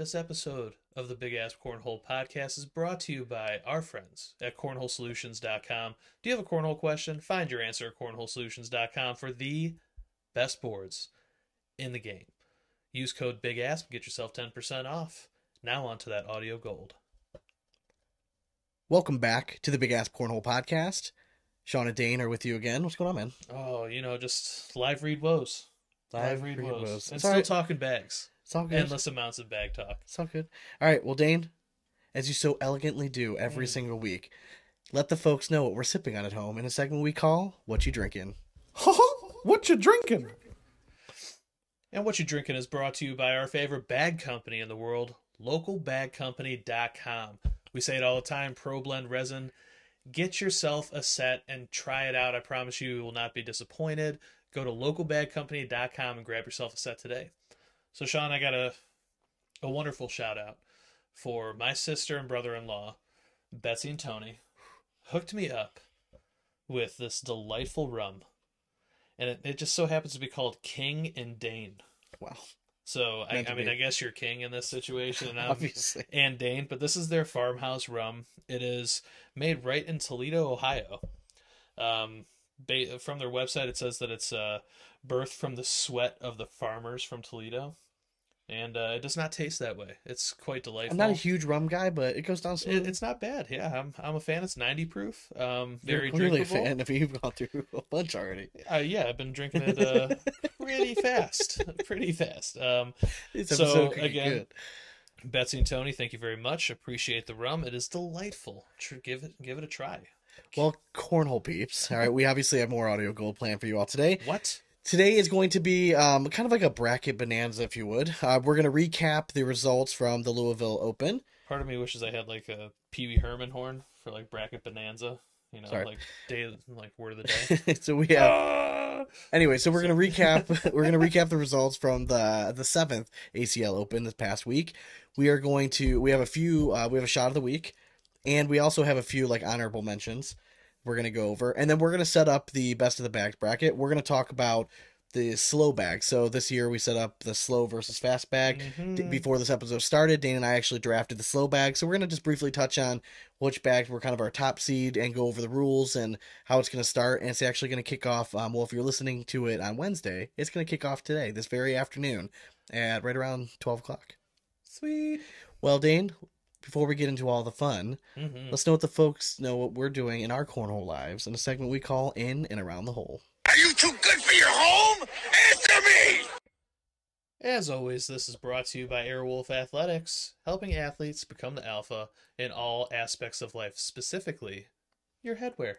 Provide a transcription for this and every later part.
This episode of the Big Asp Cornhole Podcast is brought to you by our friends at cornholesolutions.com. Do you have a cornhole question? Find your answer at cornholesolutions.com for the best boards in the game. Use code Big Asp get yourself 10% off. Now on to that audio gold. Welcome back to the Big Asp Cornhole Podcast. Sean and Dane are with you again. What's going on, man? Oh, you know, just live read woes. Live, read, read woes. woes. And It's still alright. talking bags. It's all good. Endless amounts of bag talk. It's all good. All right. Well, Dane, as you so elegantly do every Mm. single week, let the folks know what we're sipping on at home in a segment we call "What You Drinking." what you drinking? And what you drinking is brought to you by our favorite bag company in the world, localbagcompany.com. We say it all the time, Pro Blend resin. Get yourself a set and try it out. I promise you, you will not be disappointed. Go to localbagcompany.com and grab yourself a set today. So, Sean, I got a a wonderful shout out for my sister and brother-in-law, Betsy and Tony, hooked me up with this delightful rum. And it, it just so happens to be called King and Dane. Wow. So I, I mean, be. I guess you're king in this situation, and Obviously. and Dane. But this is their farmhouse rum. It is made right in Toledo, Ohio. Um, ba- from their website, it says that it's uh, birthed from the sweat of the farmers from Toledo, and uh, it does not taste that way. It's quite delightful. I'm not a huge rum guy, but it goes down smooth. It, it's not bad. Yeah, I'm I'm a fan. It's 90 proof. Um, You're very clearly a drinkable. fan if you've gone through a bunch already. Uh, yeah, I've been drinking it uh, pretty fast, pretty fast. Um, This So, episode could get again, good. Betsy and Tony, thank you very much. Appreciate the rum. It is delightful. Give it give it a try. Well, cornhole peeps. All right, we obviously have more audio gold planned for you all today. What? Today is going to be um, kind of like a bracket bonanza, if you would. Uh, we're going to recap the results from the Louisville Open. Part of me wishes I had like a Pee Wee Herman horn for like bracket bonanza. You know, Sorry. like day, like word of the day. so we have Ah! anyway. So we're going to recap. we're going to recap the results from the the seventh ACL Open this past week. We are going to. We have a few. Uh, we have a shot of the week, and we also have a few like honorable mentions. We're going to go over, and then we're going to set up the best of the bags bracket. We're going to talk about the slow bag. So this year we set up the slow versus fast bag. Mhm. before this episode started, Dane and I actually drafted the slow bag. So we're going to just briefly touch on which bags were kind of our top seed and go over the rules and how it's going to start. And it's actually going to kick off. Um, well, if you're listening to it on Wednesday, it's going to kick off today, this very afternoon, at right around 12 o'clock. Sweet. Well, Dane, before we get into all the fun, Mhm. let's know what the folks know what we're doing in our cornhole lives in a segment we call In and Around the Hole. Are you too good for your home? Answer me! As always, this is brought to you by Airwolf Athletics, helping athletes become the alpha in all aspects of life, specifically your headwear.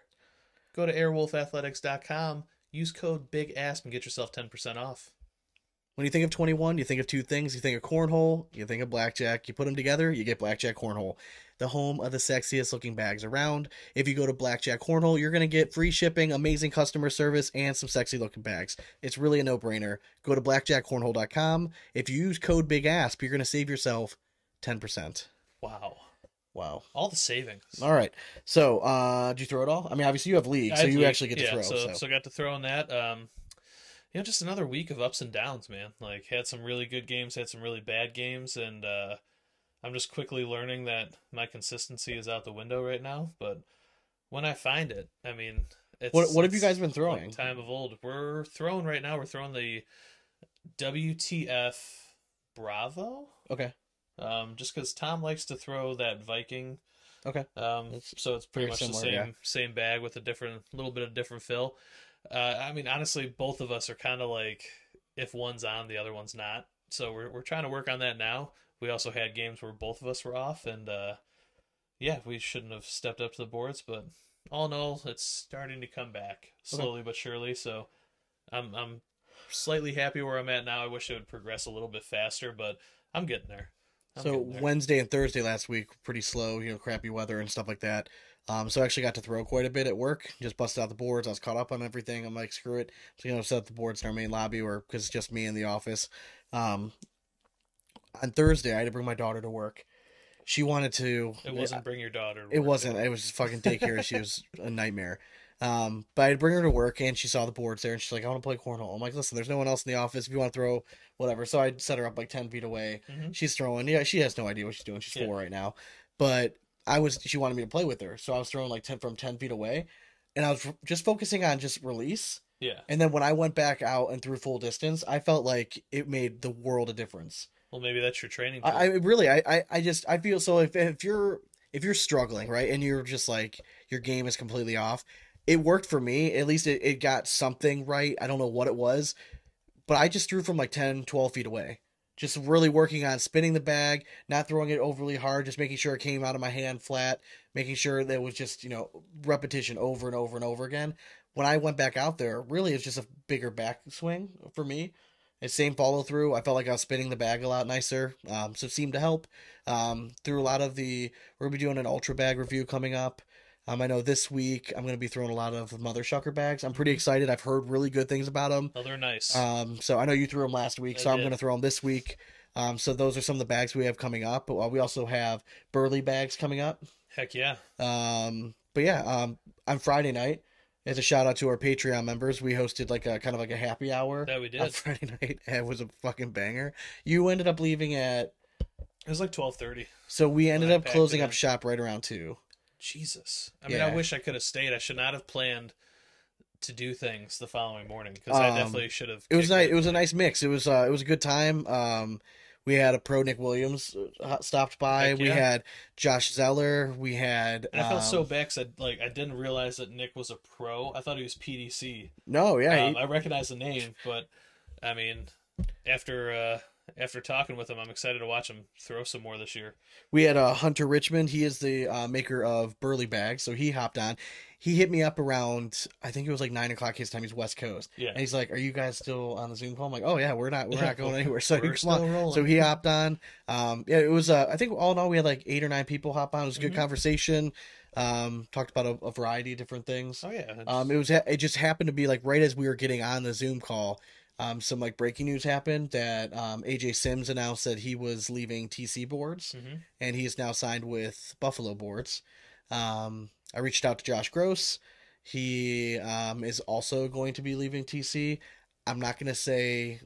Go to airwolfathletics.com, use code BIGASP and get yourself 10% off. When you think of 21, you think of two things. You think of cornhole, you think of blackjack. You put them together, you get blackjack cornhole, the home of the sexiest looking bags around. If you go to blackjack cornhole, you're going to get free shipping, amazing customer service, and some sexy looking bags. It's really a no brainer. Go to blackjackcornhole.com. If you use code BIGASP, you're going to save yourself 10%. Wow. Wow. All the savings. All right. So, uh, did you throw it all? I mean, obviously you have league, I so you league- actually get to yeah, throw. So, So, so got to throw in that. Um, you know, just another week of ups and downs, man. Like had some really good games, had some really bad games, and uh, I'm just quickly learning that my consistency is out the window right now. But when I find it, I mean, it's, what what have you guys been like throwing? time of old. We're throwing right now. We're throwing the WTF Bravo. Okay. Um, just because Tom likes to throw that Viking. Okay. Um, It's so it's pretty much the same yeah. same bag with a different little bit of different fill. Uh, I mean, honestly, both of us are kind of like if one's on, the other one's not. So we're we're trying to work on that now. We also had games where both of us were off, and uh, yeah, we shouldn't have stepped up to the boards. But all in all, it's starting to come back slowly but surely. So I'm I'm slightly happy where I'm at now. I wish it would progress a little bit faster, but I'm getting there. I'm so getting there. Wednesday and Thursday last week pretty slow, you know, crappy weather and stuff like that. Um, so I actually got to throw quite a bit at work. Just busted out the boards. I was caught up on everything. I'm like, screw it. So you know, set up the boards in our main lobby, or because it's just me in the office. Um, on Thursday, I had to bring my daughter to work. She wanted to. it wasn't bring your daughter. It wasn't. day. It was just fucking daycare. she was a nightmare. Um, but I'd bring her to work and she saw the boards there and she's like, I want to play cornhole. I'm like, listen, there's no one else in the office. If you want to throw whatever. So I'd set her up like 10 feet away. Mhm. She's throwing. Yeah, she has no idea what she's doing. She's Yeah. four right now. But I was, she wanted me to play with her. So I was throwing like 10 from 10 feet away and I was just focusing on just release. Yeah. And then when I went back out and threw full distance, I felt like it made the world a difference. Well, maybe that's your training. I. I really, I, I, I just, I feel so if, if you're, if you're struggling, right, and you're just like your game is completely off, it worked for me. At least it, it got something right. I don't know what it was, but I just threw from like 10, 12 feet away. Just really working on spinning the bag, not throwing it overly hard, just making sure it came out of my hand flat, making sure that it was just, you know, repetition over and over and over again. When I went back out there, really it's just a bigger backswing for me. It's same follow through. I felt like I was spinning the bag a lot nicer. Um, so it seemed to help. Um, through a lot of the, we're gonna be doing an ultra bag review coming up. Um, I know this week I'm gonna be throwing a lot of mother shucker bags. I'm pretty excited. I've heard really good things about them. oh, they're nice. Um, so I know you threw them last week, I so I'm did. gonna throw them this week. Um, so those are some of the bags we have coming up. But uh, we also have burley bags coming up. Heck yeah. Um, but yeah, um, on Friday night, as a shout out to our Patreon members, we hosted like a kind of like a happy hour That we did on. Friday night. It was a fucking banger. You ended up leaving at, It was like twelve thirty. so we ended up closing up shop right around two. Jesus. I mean, I wish I could have stayed. I should not have planned to do things the following morning because I Um, definitely should have. It was nice. It was a nice mix. It was uh, it was a good time. Um, we had a pro Nick Williams uh, stopped by. Heck We had Josh Zeller. We had. And I felt um, so bad 'cause I like I didn't realize that Nick was a pro. I thought he was PDC. No, yeah, um, he- I recognize the name, but I mean, after uh, after talking with him, I'm excited to watch him throw some more this year. We had uh, Hunter Richmond. He is the uh, maker of Burley Bags, so he hopped on. He hit me up around, I think it was like nine o'clock his time. He's West Coast, Yeah, and he's like, "Are you guys still on the Zoom call?" I'm like, "Oh yeah, we're not, we're not going anywhere." So We're come still on. rolling. So he hopped on. Um, yeah, it was. Uh, I think all in all, we had like eight or nine people hop on. It was a good Mhm. conversation. Um, talked about a, a variety of different things. oh yeah, Um, it was it just happened to be like right as we were getting on the Zoom call. Um, some like breaking news happened that um, AJ Sims announced that he was leaving TC Boards Mhm. and he is now signed with Buffalo Boards. Um, I reached out to Josh Gross. He um, is also going to be leaving TC. I'm not going to say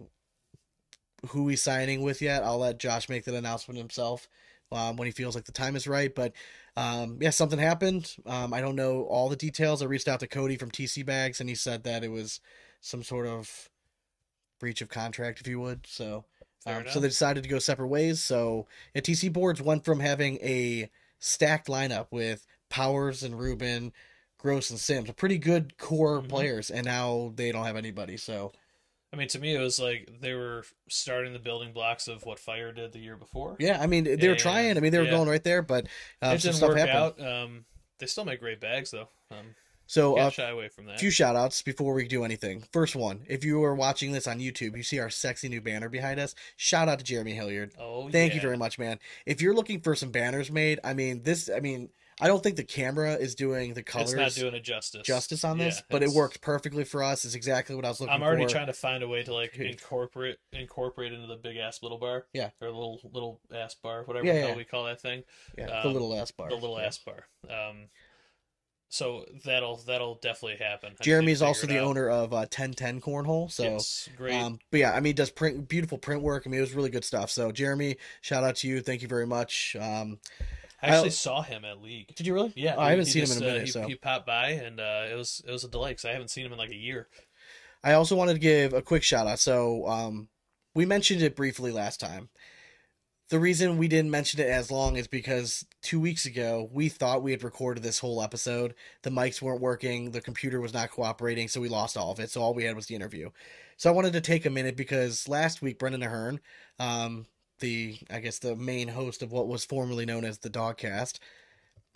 who he's signing with yet. I'll let Josh make that announcement himself um, when he feels like the time is right. But um, yeah, something happened. Um, I don't know all the details. I reached out to Cody from TC Bags, and he said that it was some sort of breach of contract, if you would. So, um, so they decided to go separate ways. So, TC Boards went from having a stacked lineup with Powers and Ruben, Gross and Sims, pretty good core Mhm. players, and now they don't have anybody. So, I mean, to me, it was like they were starting the building blocks of what Fire did the year before. yeah, I mean, they were And, trying. I mean, they were yeah. going right there, but uh, it some didn't stuff work happened. out. Um, they still make great bags though. Um, So, can't uh, shy away from that. few shout outs before we do anything. First one, if you are watching this on YouTube, you see our sexy new banner behind us. Shout out to Jeremy Hilliard. oh, Thank you very much, man. If you're looking for some banners made, I mean, this, I mean, I don't think the camera is doing the colors It's not doing it justice. justice on this, Yeah, but it worked perfectly for us. It's exactly what I was looking for. I'm already for. trying to find a way to like incorporate incorporate into the big ass little bar. Yeah. Or little little ass bar, whatever Yeah, the hell yeah. we call that thing. yeah, the um, little ass bar. The little Yeah. ass bar. Um, so that'll that'll definitely happen. I just Jeremy is also the out. owner of uh, 1010 Cornhole. So, Yes, great. Um, but yeah, I mean, does print beautiful print work. I mean, it was really good stuff. So, Jeremy, shout out to you. Thank you very much. Um, I actually I'll- saw him at League. did you really? Yeah, Oh, I haven't seen just, him in a uh, minute. he, so, he popped by, and uh, it was it was a delight because I haven't seen him in like a year. I also wanted to give a quick shout out. So, um, we mentioned it briefly last time. The reason we didn't mention it as long is because two weeks ago we thought we had recorded this whole episode. The mics weren't working, the computer was not cooperating, so we lost all of it. So all we had was the interview. So I wanted to take a minute because last week Brendan Ahern, um, the I guess the main host of what was formerly known as the Dogcast,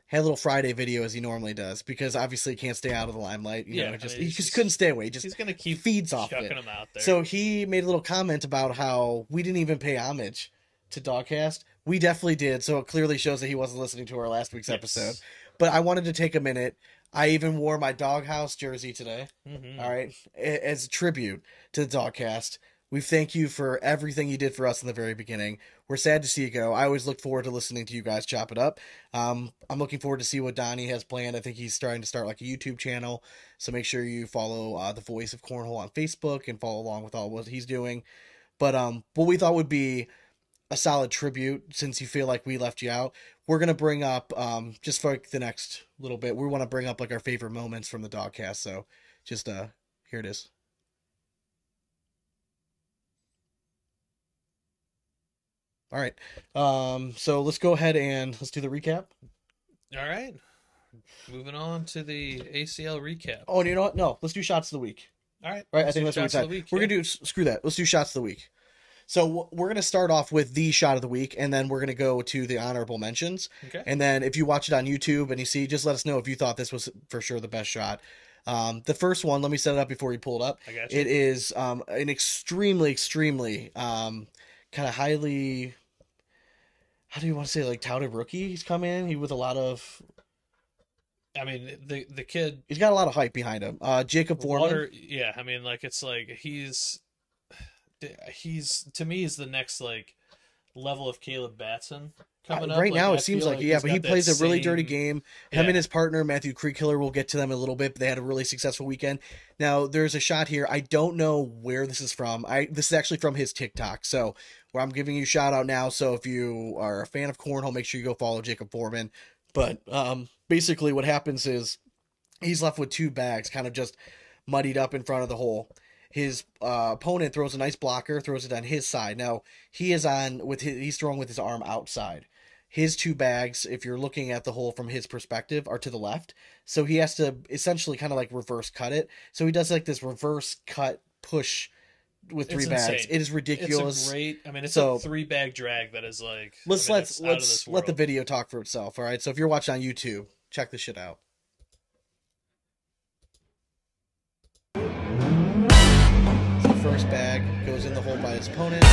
had a little Friday video as he normally does because obviously he can't stay out of the limelight. You Yeah, know, just I mean, he just couldn't stay away. He just He's gonna keep feeds off it. him out there. So he made a little comment about how we didn't even pay homage to Dogcast. We definitely did. So it clearly shows that he wasn't listening to our last week's Yes. episode. But I wanted to take a minute. I even wore my Doghouse jersey today. Mhm. All right, as a tribute to the Dogcast. We thank you for everything you did for us in the very beginning. We're sad to see you go. I always look forward to listening to you guys chop it up. Um, I'm looking forward to see what Donnie has planned. I think he's starting to start like a YouTube channel. So make sure you follow uh, the Voice of Cornhole on Facebook and follow along with all what he's doing. But um, what we thought would be a solid tribute, since you feel like we left you out, we're gonna bring up um, just for like, the next little bit. We want to bring up like our favorite moments from the Dogcast. So just uh, here it is. All right. Um, so let's go ahead and let's do the recap. All right. Moving on to the ACL recap. Oh, and you know what? No, let's do shots of the week. All right. Right, I think that's what we said. Week, We're yeah. gonna do screw that. Let's do shots of the week. So we're gonna start off with the shot of the week, and then we're gonna go to the honorable mentions. Okay. And then if you watch it on YouTube and you see, just let us know if you thought this was for sure the best shot. Um, the first one, let me set it up before you pull it up. I got you. It is um, an extremely, extremely um, kind of highly. How do you want to say like touted rookie? He's come in. He with a lot of. I mean, the the kid He's got a lot of hype behind him. Uh, Jacob Foreman. Water, yeah. I mean, like it's like he's he's to me is the next like level of Caleb Batson coming Uh, up. right Like, now, I it seems feel like, yeah, but he plays a really dirty game. Him Yeah. and his partner Matthew Creekkiller. We'll get to them in a little bit. But they had a really successful weekend. Now there's a shot here. I don't know where this is from. I this is actually from his TikTok. So where I'm giving you a shout out now. So if you are a fan of cornhole, make sure you go follow Jacob Foreman. But um, basically, what happens is he's left with two bags, kind of just muddied up in front of the hole. His uh, opponent throws a nice blocker, throws it on his side. Now he is on with his, he's throwing with his arm outside. His two bags, if you're looking at the hole from his perspective, are to the left. So he has to essentially kind of like reverse cut it. So he does like this reverse cut push with three It's bags. insane. It is ridiculous. It's a great. I mean, it's So- a three bag drag that is like. let's I mean, let's it's out of let's let the video talk for itself. All right. So if you're watching on YouTube, check this shit out. First bag goes in the hole by his opponent.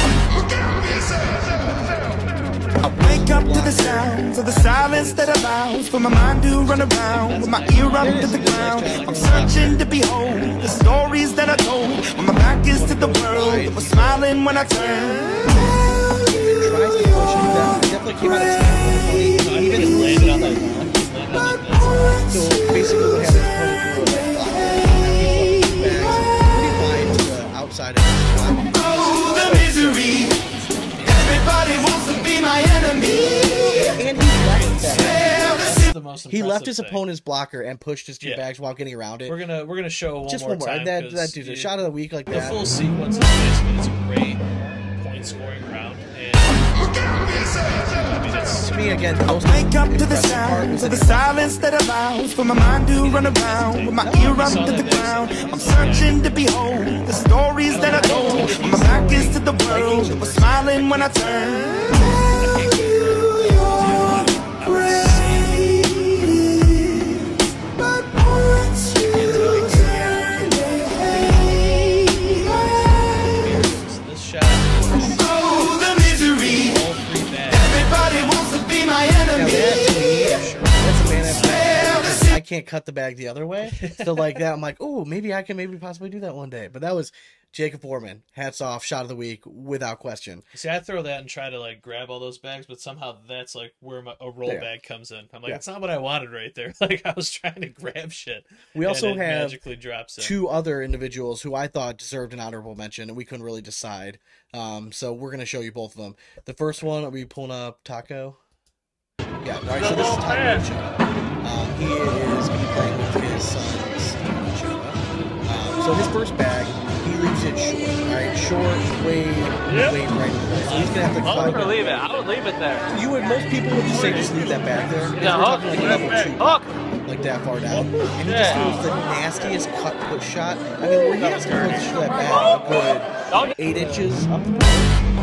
I wake up to the sounds of the silence that allows for my mind to run around with my ear up to the ground. I'm searching to behold the stories that I told when my back is to the world. That was smiling when I turned. Tries to push him down. He definitely came out of time. He even landed on that line. He landed on like this. So basically, what happened? The most. He left his thing. opponent's blocker and pushed his two Yeah. bags while getting around it. We're gonna we're gonna show one Just more one more. time. That 'cause that dude's a shot of the week like The that. full sequence is basically it's a great point scoring round, and I mean it's to me, again, the most Wake up to the impressive part of the silence that allows for my mind to run around with my ear up to the ground. I'm searching to behold the stories that I told when my back is to the world. That was smiling when I turned. Can't cut the bag the other way. So like that, I'm like, oh, maybe I can maybe possibly do that one day. But that was Jacob Foreman. Hats off, shot of the week without question. See, I throw that and try to like grab all those bags, but somehow that's like where my, a roll Yeah. bag comes in. I'm like, Yeah. it's not what I wanted right there. Like I was trying to grab shit. We also have magically drops in. two other individuals who I thought deserved an honorable mention, and we couldn't really decide. Um, so we're gonna show you both of them. The first one, are we pulling up Taco? Yeah. All right. So this is Taco Um, he is gonna be playing with his son Steve Uchiha. Um, so his first bag, he leaves it short. All right, short, way, way right in the way. So he's gonna have to I climb. would leave it. I would leave it there. You would most people would just say just leave that bag there. Yeah, hook. like level two Hook. like that far down. And he just Yeah. throws the nastiest cut push shot. I mean, where he has to push that bag a good eight inches up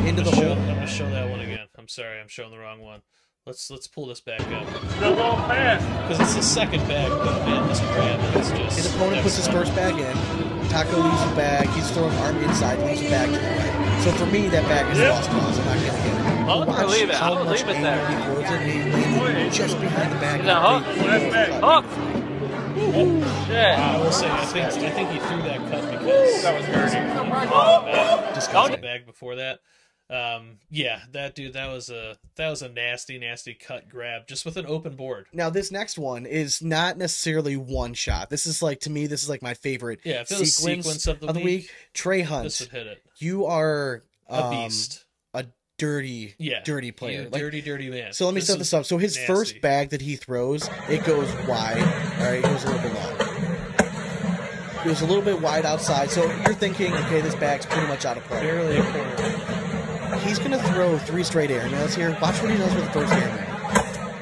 into the show, hole. I'm gonna show that one again. I'm sorry, I'm showing the wrong one. Let's let's pull this back up Still going fast. because it's the second bag. But man, this grab is just. His opponent puts his first bag in. Taco leaves the bag. He's throwing arm inside, leaves the bag to the right. So for me, that bag is Yep. lost cause. I'm not getting it. Hook or Watch leave it. I how would much leave it there. He throws it. and He landed just behind the bag. Is that hook? Big, big Hook. cut. Shit. I will say, I think I think he threw that cut because That was hurting. bag, Disgusting. Oh. bag before that. Um, yeah, that dude, that was a that was a nasty, nasty cut grab just with an open board. Now this next one is not necessarily one shot. This is like to me, this is like my favorite Yeah, if sequence, sequence of the week. week, Trey This Hunt, would hit it. you are A um, beast. a dirty, Yeah, dirty player. Like, dirty, dirty man. so let me set this up. So his nasty. first bag that he throws, it goes wide. All right, it goes a little bit long. It was a little bit wide outside. So you're thinking, okay, this bag's pretty much out of play. barely a corner. He's gonna throw three straight air mails here. Watch what he does with the first air mail.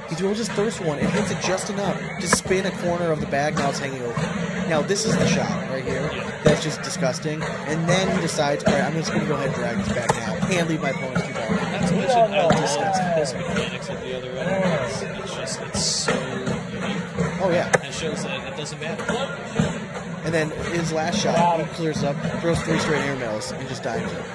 He throws his first one and hits it just enough to spin a corner of the bag. Now it's hanging over. Now this is the shot right here. That's just disgusting. And then he decides, all right, I'm just gonna go ahead and drag this back now and leave my opponents too far. Not to mention, I love his mechanics at the other end. It's, it's just, it's so unique. Oh yeah. It shows that it doesn't matter. And then his last shot, he clears up, throws three straight air mails, and just dimes it.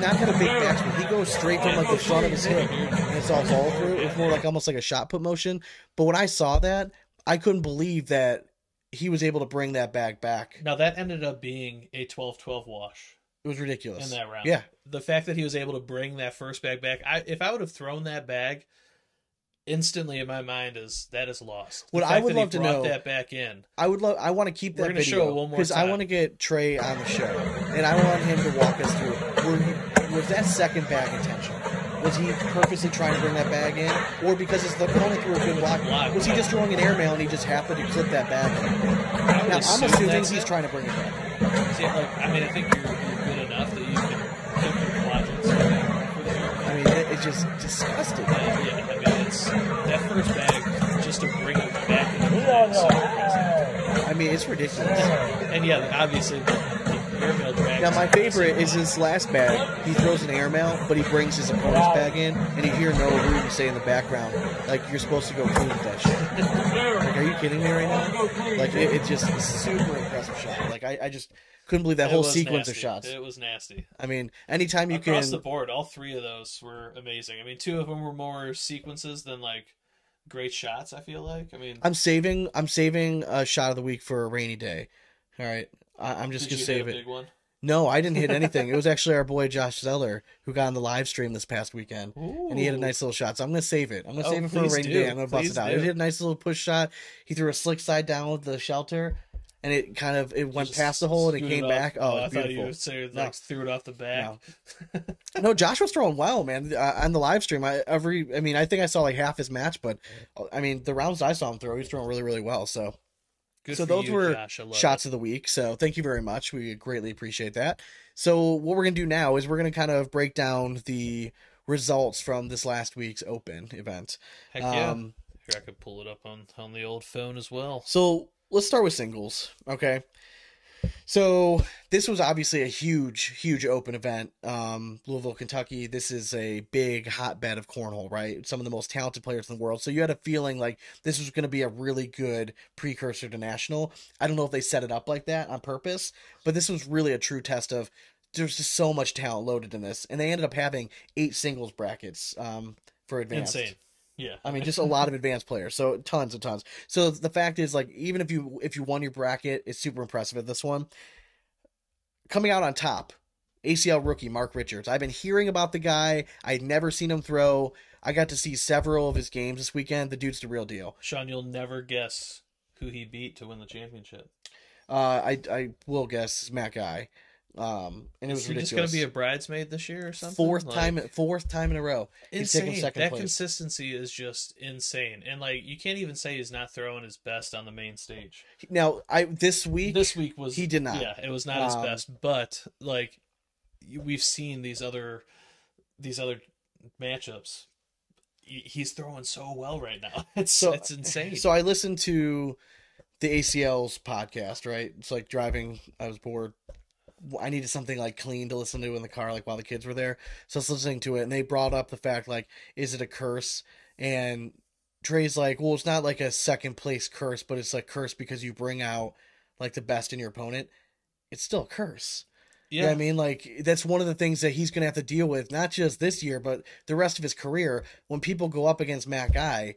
Not have a big backspin. He goes straight from like the front of his hip, and it's all ball through. It's more like almost like a shot put motion. But when I saw that, I couldn't believe that he was able to bring that bag back. Now that ended up being a 12-12 wash It was ridiculous. in that round. Yeah. The fact that he was able to bring that first bag back, I if I would have thrown that bag, instantly in my mind is that is lost. The What I would love to know- that back in. I would love. I want to keep We're that show video it one more because I want to get Trey on the show, and I want him to walk us through. Were he, was that second bag intentional? Was he purposely trying to bring that bag in, or because his opponent threw a good block? Block. Was he just throwing an airmail and he just happened to clip that bag? In? I would Now I'm assuming he's it. trying to bring it back. See, like, I mean, I think you're, you're good enough that you can keep your quadrants the air. I mean, it, it's just disgusting. Uh, yeah, I mean, it's that first bag just to bring it back into the bag. So. I mean, it's ridiculous. and yeah, obviously the, the airmail. Now my favorite is his last bag. He throws an airmail, but he brings his opponent's bag in, and you hear Noah Wooten say in the background, like you're supposed to go clean with that shit. Like, are you kidding me right now? Like it, it's just a super impressive shot. Like I, I just couldn't believe that It whole sequence nasty. of shots. It was nasty. I mean, anytime you Across can, the board, all three of those were amazing. I mean, two of them were more sequences than like great shots. I feel like. I mean, I'm saving, I'm saving a shot of the week for a rainy day. All right, I, I'm just did gonna you save hit a it. big one? No, I didn't hit anything. it was actually our boy Josh Zeller who got on the live stream this past weekend, and he had a nice little shot. So I'm gonna save it. I'm gonna Oh, save it for a please rainy do. day. I'm gonna bust it out. do. He hit a nice little push shot. He threw a slick side down with the shelter, and it kind of it went Just past the hole and it came off- back. Oh, I it's thought you beautiful. would like No. threw it off the back. no, Josh was throwing well, man. Uh, on the live stream, I every I mean, I think I saw like half his match, but uh, I mean, the rounds I saw him throw, he was throwing really, really well. So Good so those you, were Josh. Shots it. of the week. So thank you very much. We greatly appreciate that. So what we're gonna do now is we're gonna kind of break down the results from this last week's Open event. Heck yeah. Um, Here, I could pull it up on on the old phone as well. So let's start with singles. Okay. So this was obviously a huge, huge open event. Um, Louisville, Kentucky. This is a big hotbed of cornhole, right? Some of the most talented players in the world. So you had a feeling like this was going to be a really good precursor to national. I don't know if they set it up like that on purpose, but this was really a true test of there's just so much talent loaded in this, and they ended up having eight singles brackets um, for advanced. Insane. Yeah. I mean, just a lot of advanced players. So tons and tons. So the fact is, like, even if you if you won your bracket, it's super impressive at this one. Coming out on top, ACL rookie Mark Richards. I've been hearing about the guy. I'd never seen him throw. I got to see several of his games this weekend. The dude's the real deal. Sean, you'll never guess who he beat to win the championship. Uh, I I will guess Matt Guy. Um, and it was Is he just gonna be a bridesmaid this year or something? fourth Like, time fourth time in a row. Insane. second That place. consistency is just insane, and like you can't even say he's not throwing his best on the main stage. Now I this week This week was he did not. Yeah, it was not his Um, best, but like we've seen these other these other matchups. He's throwing so well right now. It's So- it's insane. So I listened to the ACL's podcast, right? It's like driving. I was bored. I needed something like clean to listen to in the car, like while the kids were there. So I was listening to it, and they brought up the fact, like, is it a curse? And Trey's like, well, it's not like a second place curse, but it's like curse because you bring out like the best in your opponent. It's still a curse. You know yeah, I mean? Like that's one of the things that he's gonna have to deal with, not just this year, but the rest of his career. When people go up against Matt Guy,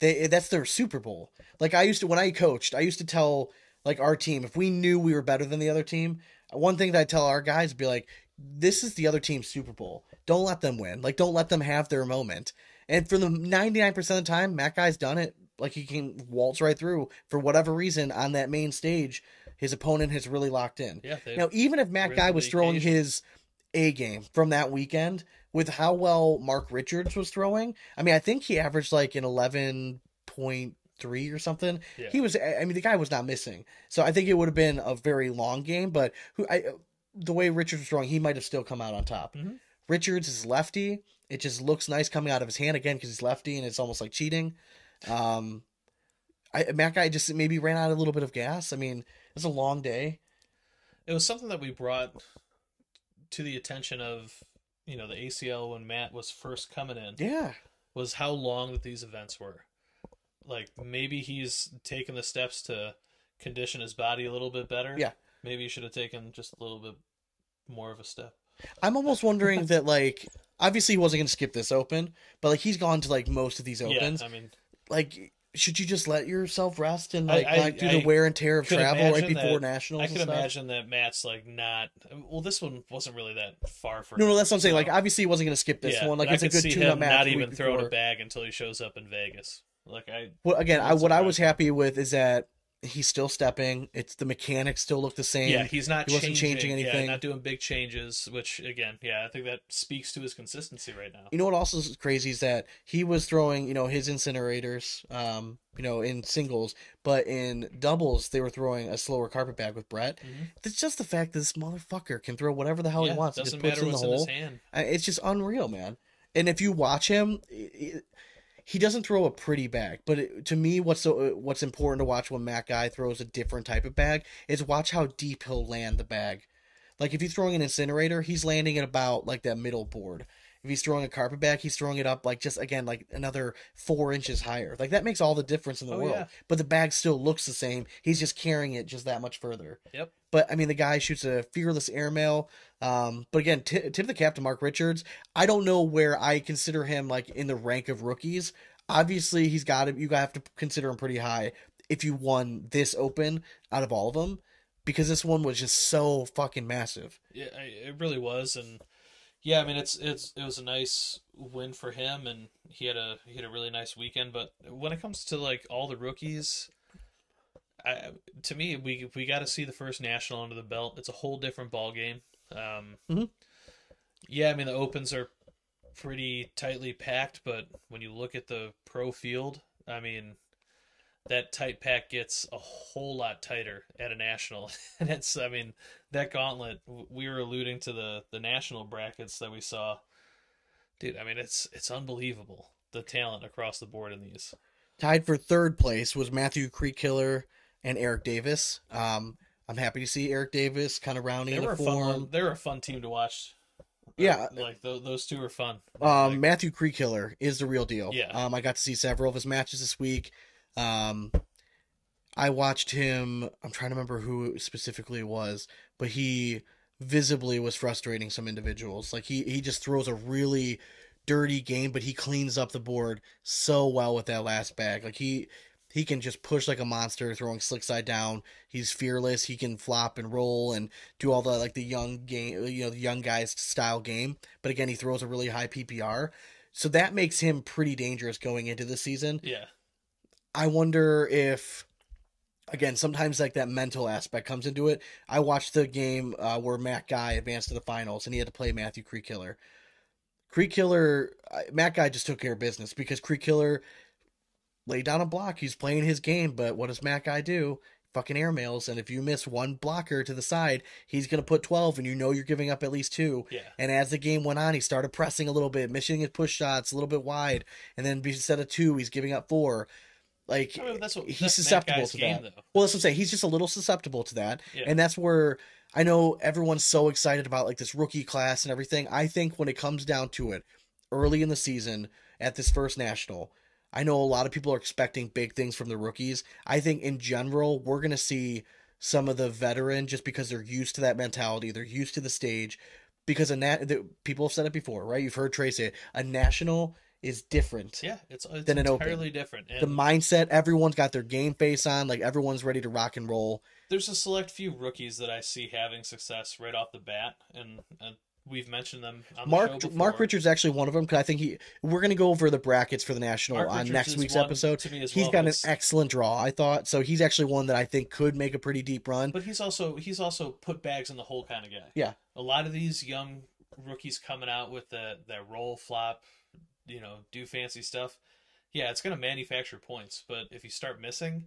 They that's their Super Bowl. Like I used to when I coached, I used to tell like our team if we knew we were better than the other team, one thing that I tell our guys be like, this is the other team's Super Bowl. Don't let them win. Like don't let them have their moment. And for the 99% of the time, Matt Guy's done it. Like he can waltz right through for whatever reason on that main stage. His opponent has really locked in. Yeah, Now, even if Matt Guy was throwing occasion. his A game from that weekend with how well Mark Richards was throwing, I mean, I think he averaged like an 11.3 or something. Yeah. He was, I mean, the guy was not missing. So I think it would have been a very long game, but who, I, the way Richards was throwing, he might have still come out on top. Mhm. Richards is lefty. It just looks nice coming out of his hand again because he's lefty and it's almost like cheating. Um, I, Matt Guy just maybe ran out a little bit of gas. I mean, it's a long day. it was something that we brought to the attention of you know the ACL when Matt was first coming in Yeah. was how long that these events were. Like maybe he's taken the steps to condition his body a little bit better. Yeah. Maybe he should have taken just a little bit more of a step. I'm almost wondering that like obviously he wasn't going to skip this open, but like he's gone to like most of these opens. Yeah, I mean, Like should you just let yourself rest and I- like I- not do the I wear and tear of travel right before that- nationals? I can imagine that Matt's like not. Well, this one wasn't really that far for. No, him, no, that's what I'm saying. so- Like obviously he wasn't going to skip this yeah, one. Like it's a good see tune-up him match. not even throwing a bag until he shows up in Vegas. Like I, Well, again, I, what I was happy with is that he's still stepping. It's the mechanics still look the same. yeah, he's not he wasn't changing, changing Yeah, anything. not doing big changes. Which again, yeah, I think that speaks to his consistency right now. You know what also is crazy is that he was throwing, you know, his incinerators, um, you know, in singles, but in doubles they were throwing a slower carpet bag with Brett. Mhm. It's just the fact that this motherfucker can throw whatever the hell yeah, he wants. Doesn't matter it in the what's in hole. his hand. It's just unreal, man. And if you watch him, i- i- he doesn't throw a pretty bag. But it, to me, what's so uh, what's important to watch when Matt Guy throws a different type of bag is watch how deep he'll land the bag. Like if he's throwing an incinerator, he's landing at about like that middle board. If he's throwing a carpet bag, he's throwing it up like just again like another four inches higher. Like that makes all the difference in the Oh, world. yeah. But the bag still looks the same. He's just carrying it just that much further. Yep. But I mean, the guy shoots a fearless airmail. Um, but again, t- tip the cap to Mark Richards. I don't know where I consider him like in the rank of rookies. Obviously, he's got to you have to consider him pretty high if you won this Open out of all of them, because this one was just so fucking massive. Yeah, I, it really was, and yeah, I mean, it's it's it was a nice win for him, and he had a he had a really nice weekend. But when it comes to like all the rookies, I, to me, we we got to see the first national under the belt. It's a whole different ball game. Um, Mhm. Yeah, I mean the opens are pretty tightly packed, but when you look at the pro field, I mean that tight pack gets a whole lot tighter at a national, and it's I mean that gauntlet. We were alluding to the the national brackets that we saw, dude. I mean it's it's unbelievable the talent across the board in these. Tied for third place was Matthew Creekkiller and Eric Davis. Um, I'm happy to see Eric Davis kind of rounding They the form. They were a fun team to watch. Yeah. like th- those two are fun. Um, Like, Matthew Creekkiller is the real deal. Yeah. Um, I got to see several of his matches this week. Um, I watched him. I'm trying to remember who specifically it was, but he visibly was frustrating some individuals. Like he he just throws a really dirty game, but he cleans up the board so well with that last bag. Like he he can just push like a monster, throwing slick side down. He's fearless. He can flop and roll and do all the like the young game, you know, the young guys style game. But again, he throws a really high PPR, so that makes him pretty dangerous going into the season. yeah, I wonder if again sometimes like that mental aspect comes into it. I watched the game uh, where Matt Guy advanced to the finals and he had to play Matthew Creekkiller. Creekkiller, uh, Matt Guy just took care of business because Creekkiller laid down a block. He's playing his game, but what does Matt Guy do? Fucking airmails, and if you miss one blocker to the side, he's gonna put twelve, and you know you're giving up at least two. yeah. And as the game went on, he started pressing a little bit, missing his push shots a little bit wide, and then instead of two, he's giving up four. Like I mean, that's what he's that's susceptible to game, that. though. Well, that's what I'm saying. He's just a little susceptible to that, Yeah. and that's where I know everyone's so excited about like this rookie class and everything. I think when it comes down to it, early in the season at this first national, I know a lot of people are expecting big things from the rookies. I think in general, we're gonna see some of the veteran just because they're used to that mentality. They're used to the stage because a nat- the, people have said it before, right? You've heard Trey say it. A national is different. Yeah, it's it's Than an open. entirely different. And The mindset, everyone's got their game face on, like everyone's ready to rock and roll. there's a select few rookies that I see having success right off the bat, and, and we've mentioned them. On the show Mark. Mark Richards is actually one of them because I think he. We're gonna go over the brackets for the national Mark on Richards next week's episode. to me as He's well, got an excellent draw, I thought. So he's actually one that I think could make a pretty deep run. But he's also he's also put bags in the hole kind of guy. Yeah. A lot of these young rookies coming out with the that roll flop, you know, do fancy stuff. Yeah, it's gonna manufacture points, but if you start missing,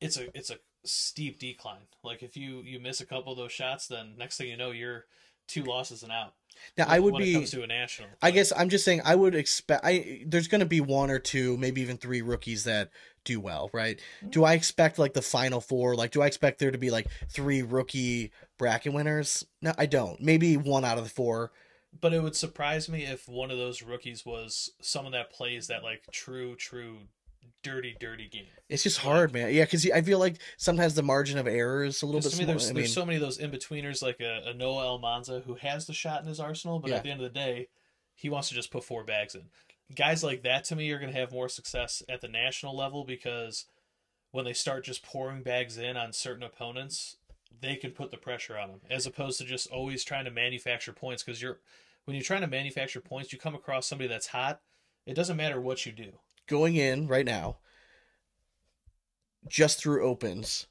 it's a it's a steep decline. Like if you you miss a couple of those shots, then next thing you know, you're two losses and out. Now I would when be. it comes to a national. I guess I'm just saying I would expect I there's going to be one or two, maybe even three rookies that do well, right? Mm-hmm. Do I expect like the final four? Like do I expect there to be like three rookie bracket winners? No, I don't. Maybe one out of the four. But it would surprise me if one of those rookies was someone that plays that like true, true, dirty, dirty game. It's just hard, man. Yeah, cuz I feel like sometimes the margin of error is a little bit Because small. there's, I there's so many of those in betweeners, like a, a Noah Almanza who has the shot in his arsenal, but Yeah. at the end of the day, he wants to just put four bags in. Guys like that to me are going to have more success at the national level because when they start just pouring bags in on certain opponents, they can put the pressure on them as opposed to just always trying to manufacture points. Because you're when you're trying to manufacture points, you come across somebody that's hot. It doesn't matter what you do. going in right now just through opens.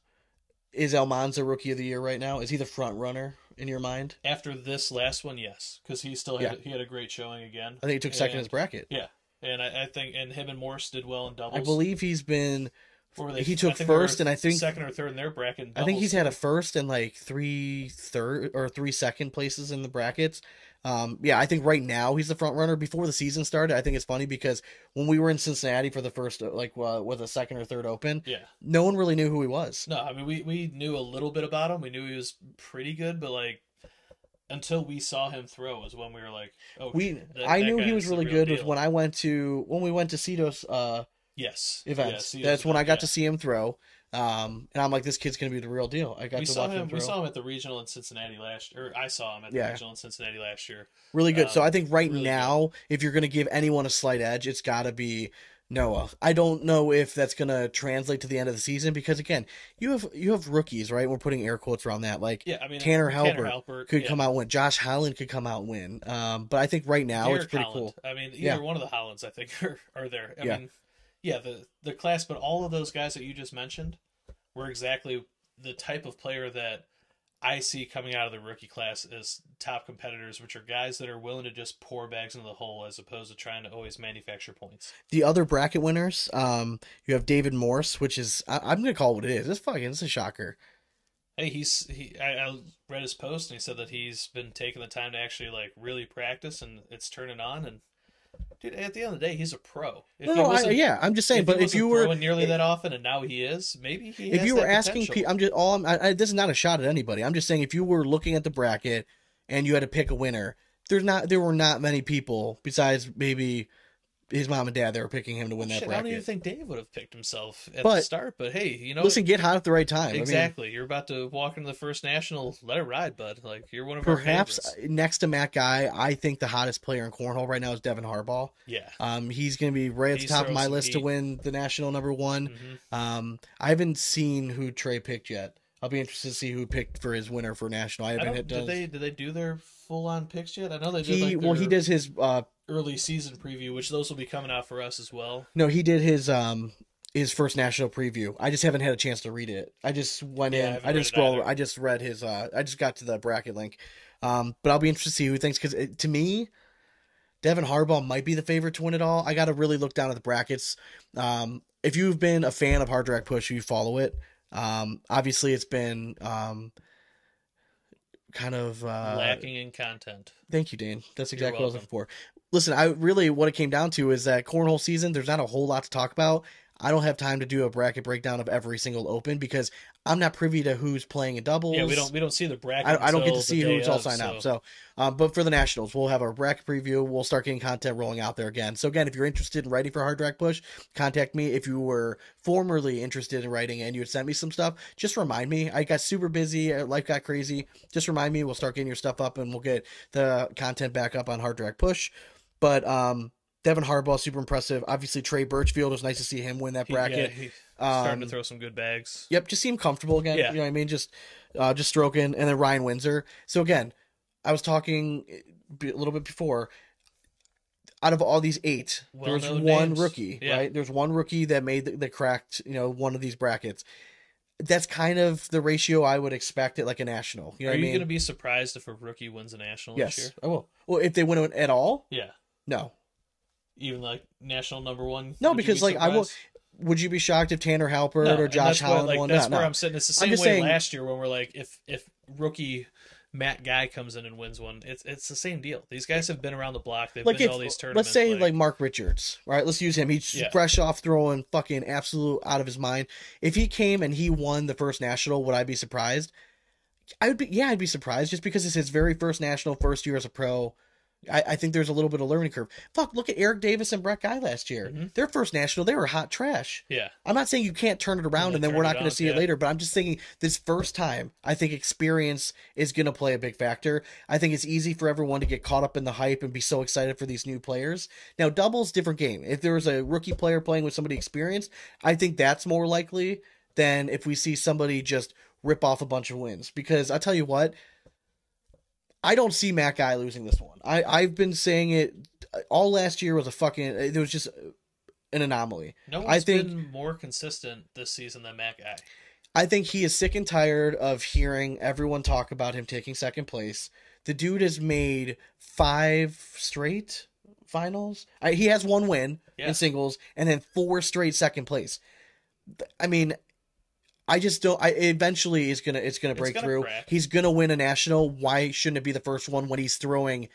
Is Almanza rookie of the year right now? Is he the front runner in your mind? After this last one, yes, because he still had Yeah. he had a great showing again. I think he took second in his bracket. Yeah, and I, I think and him and Morse did well in doubles. I believe he's been they- he took I think they were first, and I think- second or third in their bracket. in I think he's had a first and like three third or three second places in the brackets. Um, yeah, I think right now he's the front runner. Before the season started, I think it's funny because when we were in Cincinnati for the first uh, like uh, with a second or third open, yeah. no one really knew who he was. No, I mean we we knew a little bit about him. We knew he was pretty good, but like until we saw him throw was when we were like, oh, We that- I that knew he was really real good was deal. when I went to when we went to Cetos uh yes events. yes, That's is when I got yeah. to see him throw. Um, and I'm like, this kid's gonna be the real deal. I got We to saw watch him. him. We saw him at the regional in Cincinnati last, or I saw him at the Yeah. regional in Cincinnati last year. Really good. so Um, I think right really good. now, if you're going to give anyone a slight edge, it's got to be Noah. I don't know if that's going to translate to the end of the season because again, you have you have rookies, right? We're putting air quotes around that. Like Yeah, I mean Tanner Tanner could yeah. come out win. Josh Holland could come out win. Um, but I think right now it's pretty Holland. cool. I mean, either Yeah. one of the Hollands, I think, are, are there. I Yeah. mean, yeah, the the class, but all of those guys that you just mentioned were exactly the type of player that I see coming out of the rookie class as top competitors, which are guys that are willing to just pour bags into the hole as opposed to trying to always manufacture points. The other bracket winners, um, you have David Morse, which is I, I'm going to call it what it is. It's fucking it's a shocker. Hey, he's he. I, I read his post and he said that he's been taking the time to actually like really practice and it's turning on. And dude, at the end of the day, he's a pro. If No, I, yeah, I'm just saying. if but if you were nearly that often and now he is, maybe he. if you were asking people, I'm just all I'm, I, this is not a shot at anybody. I'm just saying if you were looking at the bracket and you had to pick a winner, there's not there were not many people besides maybe his mom and dad they were picking him to win that Shit, I don't even think Dave would have picked himself at the start. But hey, you know, Listen, get hot at the right time. I mean, exactly. You're about to walk into the first national. Let it ride, bud. Like you're one of our perhaps next to Matt Guy, I think the hottest player in cornhole right now is Devin Harbaugh. Yeah. Um, he's going to be right at the top of my list to win the national number one. Mhm. Um, I haven't seen who Trey picked yet. I'll be interested to see who picked for his winner for national. I I haven't hit did they did they do their full on picks yet? I know they did. He like well, he does his uh early season preview, which those will be coming out for us as well. No, he did his um his first national preview. I just haven't had a chance to read it. I just went Yeah, I in. I, it scrolled. either. I just read his. uh I just got to the bracket link. Um, but I'll be interested to see who thinks because to me, Devin Harbaugh might be the favorite to win it all. I got to really look down at the brackets. Um, if you've been a fan of Hard Drag Push, you follow it. Um, obviously, it's been um kind of uh Lacking in content. Thank you, Dane. That's exactly what I was looking for. Listen, I really what it came down to is that cornhole season. There's not a whole lot to talk about. I don't have time to do a bracket breakdown of every single open because I'm not privy to who's playing in doubles. Yeah, we don't we don't see the bracket. I, I don't get to see who's all signed so- up. So, um, but for the nationals, we'll have our bracket preview. We'll start getting content rolling out there again. So again, if you're interested in writing for Hard Drag Push, contact me. If you were formerly interested in writing and you had sent me some stuff, just remind me. I got super busy. uh, Life got crazy. Just remind me. We'll start getting your stuff up and we'll get the content back up on Hard Drag Push. But um, Devin Harbaugh super impressive. Obviously Trey Birchfield was nice to see him win that He- yeah, bracket. he- starting to Um, throw some good bags. Yep, just seem comfortable again. Yeah. You know what I mean? Just uh just stroking and then Ryan Windsor. So again, I was talking a little bit before out of all these eight, there's Well-known one names. rookie, Yeah. right? There's one rookie that made the, that cracked, you know, one of these brackets. That's kind of the ratio I would expect at like a national. You know Are you I mean? going to be surprised if a rookie wins a national yes, this year? I will. Well, if they win it at all, Yeah, no, even like national number one. no, because be like I will. Would you be shocked if Tanner Halpert No, or Josh Holland like, won? That's no, where no. I'm sitting. It's the same way saying- last year when we're like, if if rookie Matt Guy comes in and wins one, it's it's the same deal. These guys have been around the block. They've like been if all these tournaments. let's say like, Mark Richards, right? Let's use him. He's Yeah. fresh off throwing fucking absolute out of his mind. If he came and he won the first national, would I be surprised? I would be. Yeah, I'd be surprised just because it's his very first national, first year as a pro. I, I think there's a little bit of learning curve. Fuck, look at Eric Davis and Brett Guy last year. Mhm. Their first national, they were hot trash. yeah, I'm not saying you can't turn it around and then we're not going to see it later, but I'm just thinking this first time, I think experience is going to play a big factor. I think it's easy for everyone to get caught up in the hype and be so excited for these new players. Now, doubles different game. If there was a rookie player playing with somebody experienced, I think that's more likely than if we see somebody just rip off a bunch of wins. Because I tell you what, I don't see Matt Guy losing this one. I I've been saying it uh, all last year was a fucking. Uh, it was just uh, an anomaly. no I one's think- been more consistent this season than Matt Guy. I think he is sick and tired of hearing everyone talk about him taking second place. The dude has made five straight finals. I, he has one win Yeah. in singles and then four straight second place. I mean, I just don't. I eventually is gonna it's gonna It's break gonna through. crack. He's gonna win a national. Why shouldn't it be the first one when he's throwing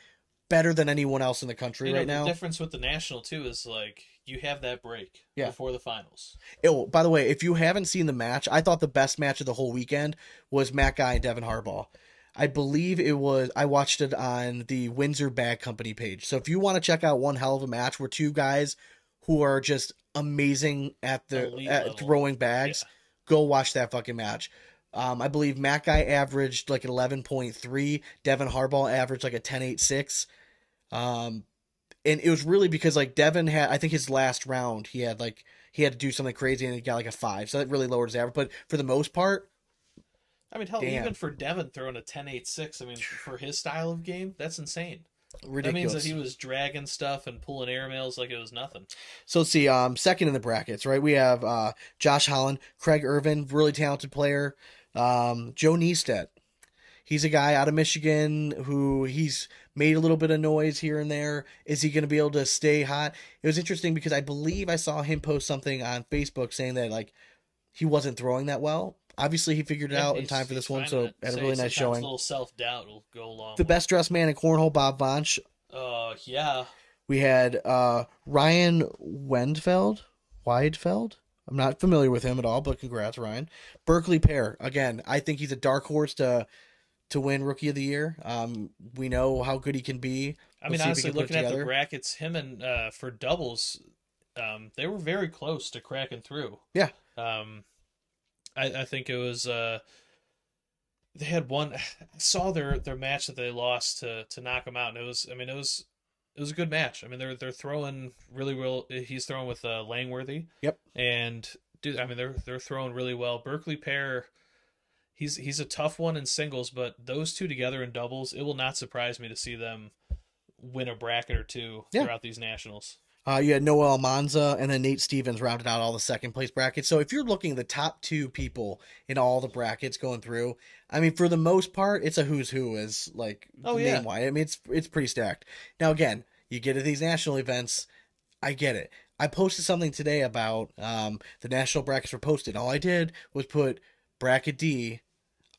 better than anyone else in the country You know, right now? The difference with the national too is like you have that break Yeah. before the finals. Oh, by the way, if you haven't seen the match, I thought the best match of the whole weekend was Matt Guy and Devin Harbaugh. I believe it was. I watched it on the Windsor Bag Company page. So if you want to check out one hell of a match where two guys who are just amazing at the at throwing bags, go watch that fucking match. Um, I believe Matt Guy averaged like an eleven point three. Devin Harbaugh averaged like a ten eight six. Um, and it was really because like Devin had, I think his last round he had like he had to do something crazy and he got like a five, so that really lowered his average. But for the most part, I mean, hell, Damn. even for Devin throwing a 10-8-6, I mean, for his style of game, that's insane. That means that he was dragging stuff and pulling airmails like it was nothing. So let's see, um, second in the brackets, right? We have uh, Josh Holland, Craig Irvin, really talented player. Um, Joe Niestedt, he's a guy out of Michigan who he's made a little bit of noise here and there. Is he going to be able to stay hot? It was interesting because I believe I saw him post something on Facebook saying that like he wasn't throwing that well. Obviously, he figured it Yeah, out in time for this one, so had a really nice showing. A little self-doubt will go along. The best dressed man in cornhole, Bob Vonch. Uh, yeah. We had uh, Ryan Wendfeld, Weidfeld. I'm not familiar with him at all, but congrats, Ryan. Berkeley Pear. Again, I think he's a dark horse to to win Rookie of the Year. Um, we know how good he can be. I Let's mean, if honestly, can put it looking at the brackets, him and uh, for doubles, um, they were very close to cracking through. Yeah. Um, I, I think it was uh, they had one. I saw their their match that they lost to to knock him out, and it was. I mean, it was it was a good match. I mean, they're they're throwing really well. He's throwing with uh, Langworthy. Yep. And dude, I mean, they're they're throwing really well. Berkeley pair. He's he's a tough one in singles, but those two together in doubles, it will not surprise me to see them win a bracket or two Yeah. throughout these nationals. Uh, you had Noel Manza and then Nate Stevens rounded out all the second place brackets. So if you're looking at the top two people in all the brackets going through, I mean, for the most part, it's a who's who is like Oh, yeah. name wise. I mean, it's it's pretty stacked. Now again, you get to these national events, I get it. I posted something today about um, the national brackets were posted. All I did was put bracket D,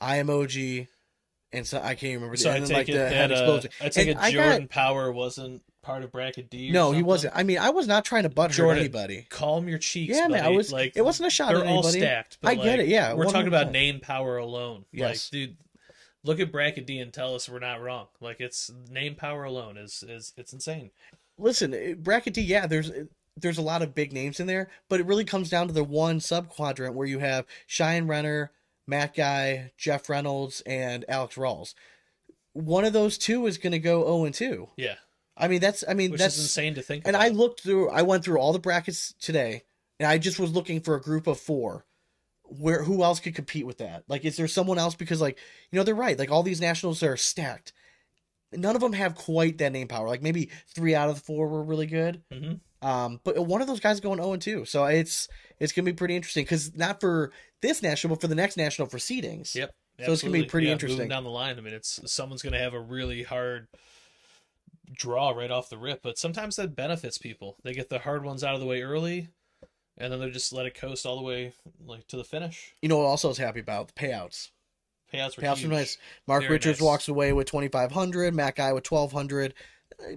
I emoji, and so I can't remember. So I take like it the that uh. I take And it I got- Jordan Power wasn't part of bracket D. no, he something? wasn't. I mean, I was not trying to butt hurt Jordan, anybody. Calm your cheeks. Yeah, man, I was- like it wasn't a shot They're at all anybody. stacked. But I get it, yeah, we're talking about 100%. name power alone. Yes. like, dude. Look at bracket D and tell us we're not wrong. Like it's name power alone is is it's insane. listen, eh, bracket D, yeah, there's there's a lot of big names in there, but it really comes down to the one sub quadrant where you have Cheyenne Renner, Matt Guy, Jeff Reynolds, and Alex Rawls. One of those two is going to go 0 and 2. Yeah. I mean, that's I mean which that's insane to think. And about. I looked through, I went through all the brackets today, and I just was looking for a group of four. Where who else could compete with that? Like, is there someone else? Because like you know, they're right. Like all these nationals are stacked. None of them have quite that name power. Like maybe three out of the four were really good. Mhm. Um, but one of those guys going zero and two, so it's it's gonna be pretty interesting. Because not for this national, but for the next national for seedings. Yep. So it's gonna be pretty Yeah, interesting. down the line. I mean, it's someone's going to have a really hard draw right off the rip, but sometimes that benefits people. They get the hard ones out of the way early, and then they just let it coast all the way like to the finish. You know what? Also, I was happy about the payouts. Payouts were Payouts were nice. Mark Very Richards nice. walks away with twenty five hundred. Matt Guy with twelve hundred.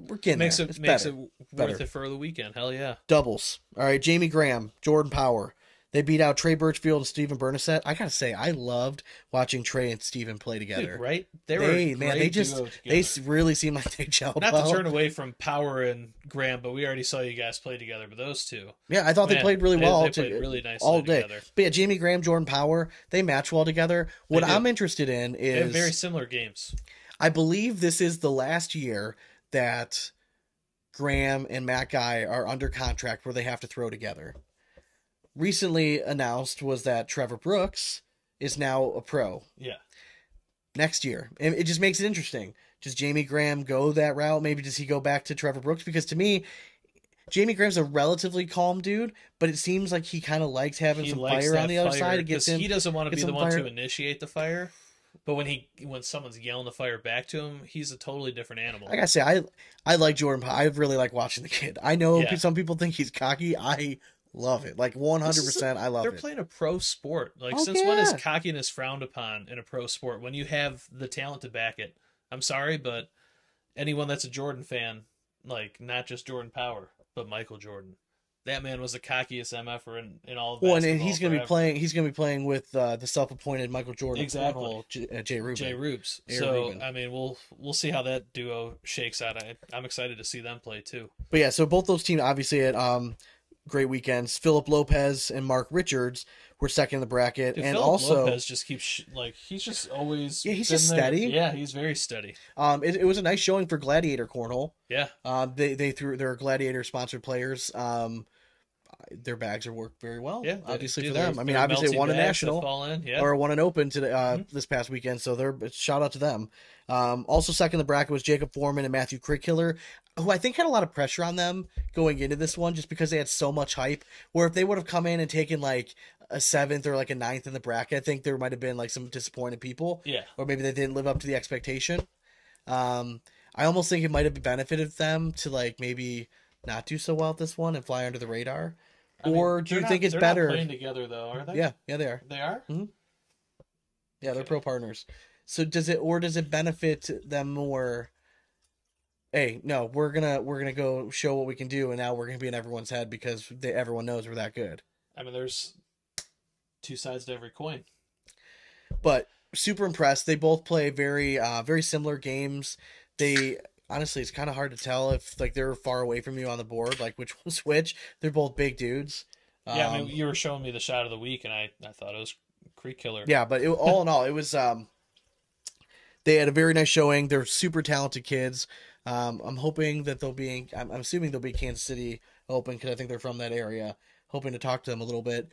We're getting makes there. it It's makes better. it Better. worth it for the weekend. Hell yeah. doubles. All right, Jamie Graham, Jordan Power. They beat out Trey Birchfield and Stephen Bernasette. I gotta say, I loved watching Trey and Stephen play together. Dude, right? They, were They man, they just they really seem like they gelled Not well. to turn away from Power and Graham, but we already saw you guys play together. But those two, yeah, I thought they played really well. they to- played really nice all day. together. But yeah, Jamie Graham, Jordan Power, they match well together. What. I'm interested in they have is very similar games. I believe this is the last year that Graham and Matt Guy are under contract where they have to throw together. Recently announced was that Trevor Brooks is now a pro Yeah. next year. And it just makes it interesting. Does Jamie Graham go that route? Maybe does he go back to Trevor Brooks? Because to me, Jamie Graham's a relatively calm dude, but it seems like he kind of likes having he some likes fire on the other side. It gets him. He doesn't want to be the one fired. to initiate the fire, but when he when someone's yelling the fire back to him, he's a totally different animal. Like I say, I I like Jordan. I really like watching the kid. I know Yeah. some people think he's cocky. I love it. Like one hundred This is a- percent. I love it. They're playing a pro sport. Like Oh, since when is cockiness frowned upon in a pro sport? When you have the talent to back it. I'm sorry, but anyone that's a Jordan fan, like not just Jordan Power, but Michael Jordan. That man was the cockiest MFer in, in all of Well, and he's gonna be playing. He's gonna be playing with uh, the self-appointed Michael Jordan Exactly. cornhole, J, uh, Jay Rubin. Jay Rubes. Aaron so Rubin. I mean, we'll we'll see how that duo shakes out. I, I'm excited to see them play too. But yeah, so both those teams obviously had um, great weekends. Philip Lopez and Mark Richards were second in the bracket, Dude, and Philip also Lopez just keeps sh- like he's just always Yeah, he's just there. steady. Yeah, he's very steady. um, it, it was a nice showing for Gladiator Cornhole. Yeah, Um, they they threw their Gladiator sponsored players. Um, their bags are worked very well. yeah. obviously dude, for them. they're- I mean, obviously melty won a national. Yeah, or won an open to the, uh, Mm-hmm. this past weekend. So they're shout out to them. Um, also second in the bracket was Jacob Foreman and Matthew Crickkiller, who I think had a lot of pressure on them going into this one just because they had so much hype. Where if they would have come in and taken like a seventh or like a ninth in the bracket, I think there might have been like some disappointed people. yeah. Or maybe they didn't live up to the expectation. Um, I almost think it might have benefited them to like maybe not do so well at this one and fly under the radar. I mean, or do you they're think it's they're not better? playing together though? Are they? Yeah, yeah, they are. they are. Yeah, they're pro partners. So does it or does it benefit them more? Hey, no, we're gonna we're gonna go show what we can do, and now we're gonna be in everyone's head because they, everyone knows we're that good. I mean, there's two sides to every coin. But super impressed. They both play very uh very similar games. They honestly, it's kind of hard to tell if like they're far away from you on the board, like which one's which. They're both big dudes. Yeah, I Um, mean, you were showing me the shot of the week, and I I thought it was Creek Killer. Yeah, but it, all in all, it was. Um, they had a very nice showing. They're super talented kids. Um, I'm hoping that they'll be. I'm, I'm assuming they'll be Kansas City Open because I think they're from that area. Hoping to talk to them a little bit,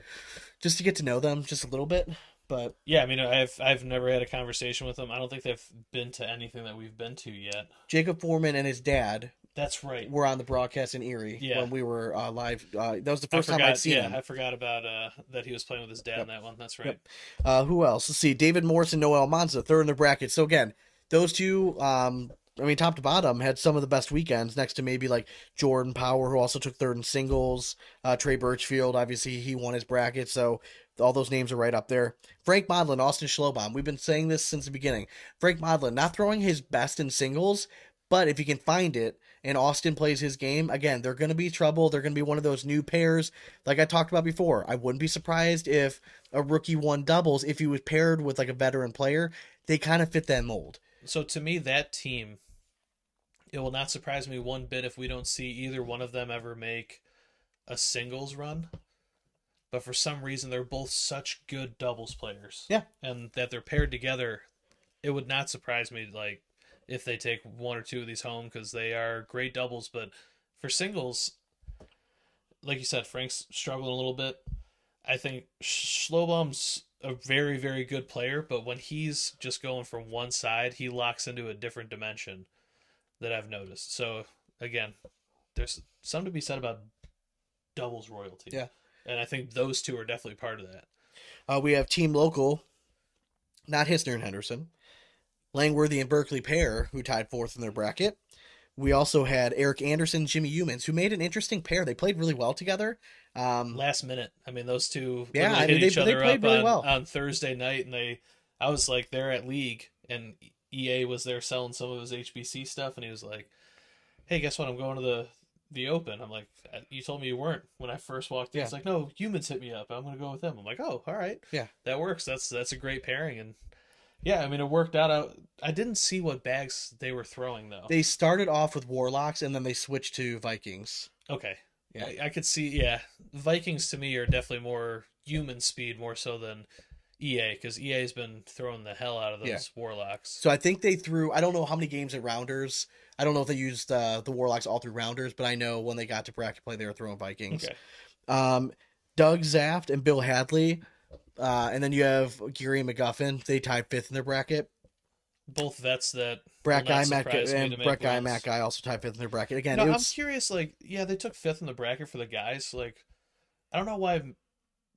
just to get to know them just a little bit. But Yeah, I mean, I've I've never had a conversation with them. I don't think they've been to anything that we've been to yet. Jacob Foreman and his dad That's right. were on the broadcast in Erie Yeah. when we were uh, live. Uh, that was the I first time. I'd seen yeah, him. I forgot about uh that he was playing with his dad in that one. That's right. Uh, who else? Let's see. David Morris and Noel Monza, third in the bracket. So again, those two, um, I mean, top to bottom, had some of the best weekends. Next to maybe like Jordan Power, who also took third in singles. Uh, Trey Birchfield, obviously, he won his bracket. So all those names are right up there. Frank Modlin, Austin Schlobaum. We've been saying this since the beginning. Frank Modlin, not throwing his best in singles, but if he can find it and Austin plays his game, again, they're going to be trouble. They're going to be one of those new pairs. Like I talked about before, I wouldn't be surprised if a rookie won doubles if he was paired with like a veteran player. They kind of fit that mold. So to me, that team, it will not surprise me one bit if we don't see either one of them ever make a singles run. But for some reason, they're both such good doubles players. Yeah. and that they're paired together, it would not surprise me. Like if they take one or two of these home because they are great doubles. But for singles, like you said, Frank's struggling a little bit. I think Schlobaum's a very, very good player, but when he's just going from one side, he locks into a different dimension that I've noticed. So again, there's something to be said about doubles royalty. Yeah. And I think those two are definitely part of that. Uh, we have Team Local, not Hisner and Henderson, Langworthy and Berkeley pair, who tied fourth in their bracket. We also had Eric Anderson, Jimmy Humans, who made an interesting pair. They played really well together. Um, Last minute. I mean, those two Yeah, I mean, hit they- each they other played up really on, well. on Thursday night, and they, I was like, they're at league, and EA was there selling some of his HBC stuff, and he was like, "Hey, guess what? I'm going to the the Open." I'm like, "Uh, "You told me you weren't when I first walked in." Yeah. He's like, "No, humans hit me up. I'm going to go with them." I'm like, "Oh, all right, Yeah. that works. That's that's a great pairing." And yeah, I mean, it worked out. I, I didn't see what bags they were throwing though. they started off with Warlocks and then they switched to Vikings. Okay. Yeah. I, I could see. Yeah, Vikings to me are definitely more human speed more so than EA because EA's been throwing the hell out of those Yeah. warlocks. So I think they threw. I don't know how many games at Rounders. I don't know if they used uh, the Warlocks all through Rounders, but I know when they got to bracket play, they were throwing Vikings. Okay. Um, Doug Zaft and Bill Hadley, uh, and then you have Geary and McGuffin. They tied fifth in their bracket. Both vets that Brett Guy, Matt, me and Brett Guy. Matt Guy also tied fifth in their bracket. Again, No, it I'm curious. Like, yeah, they took fifth in the bracket for the guys. Like, I don't know why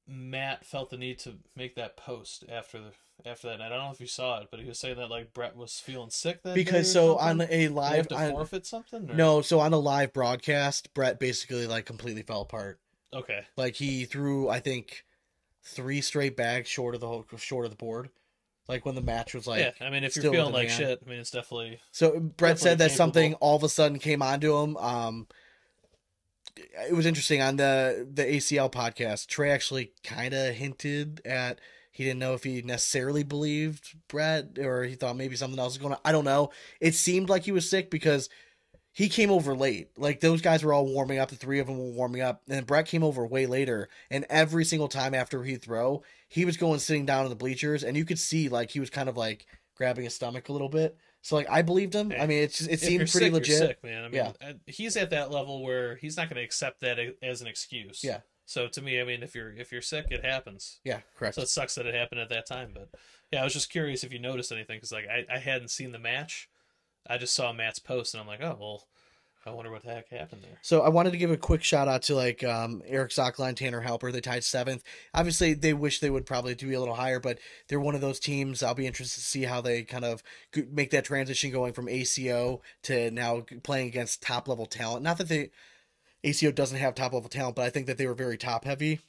Matt felt the need to make that post after the after that night. I don't know if you saw it, but he was saying that like Brett was feeling sick that because so something. on a Did live have to on- forfeit something. Or? no, so on a live broadcast, Brett basically like completely fell apart. Okay. Like he threw, I think, three straight bags short of the whole, short of the board. Like when the match was like, yeah, I mean, if you're feeling like hand. shit, I mean, it's definitely So Brett said that Definitely something all of a sudden came onto him. Um, it was interesting on the the ACL podcast. Trey actually kind of hinted at he didn't know if he necessarily believed Brett or he thought maybe something else was going on. I don't know. It seemed like he was sick because he came over late. Like those guys were all warming up. The three of them were warming up, and Brett came over way later. And every single time after he'd throw, he was going sitting down in the bleachers, and you could see like he was kind of like grabbing his stomach a little bit. So like I believed him. I mean, it's just, it seemed pretty sick, legit. Sick, man. I mean, Yeah. uh, he's at that level where he's not going to accept that as an excuse. Yeah. So to me, I mean, if you're if you're sick, it happens. Yeah, correct. So it sucks that it happened at that time, but yeah, I was just curious if you noticed anything because like I, I hadn't seen the match, I just saw Matt's post and I'm like, oh well, I wonder what the heck happened there. So I wanted to give a quick shout out to like um, Eric Sockline, Tanner Halper. They tied seventh. Obviously, they wish they would probably do a little higher, but they're one of those teams. I'll be interested to see how they kind of make that transition going from ACO to now playing against top level talent. Not that they ACO doesn't have top level talent, but I think that they were very top heavy.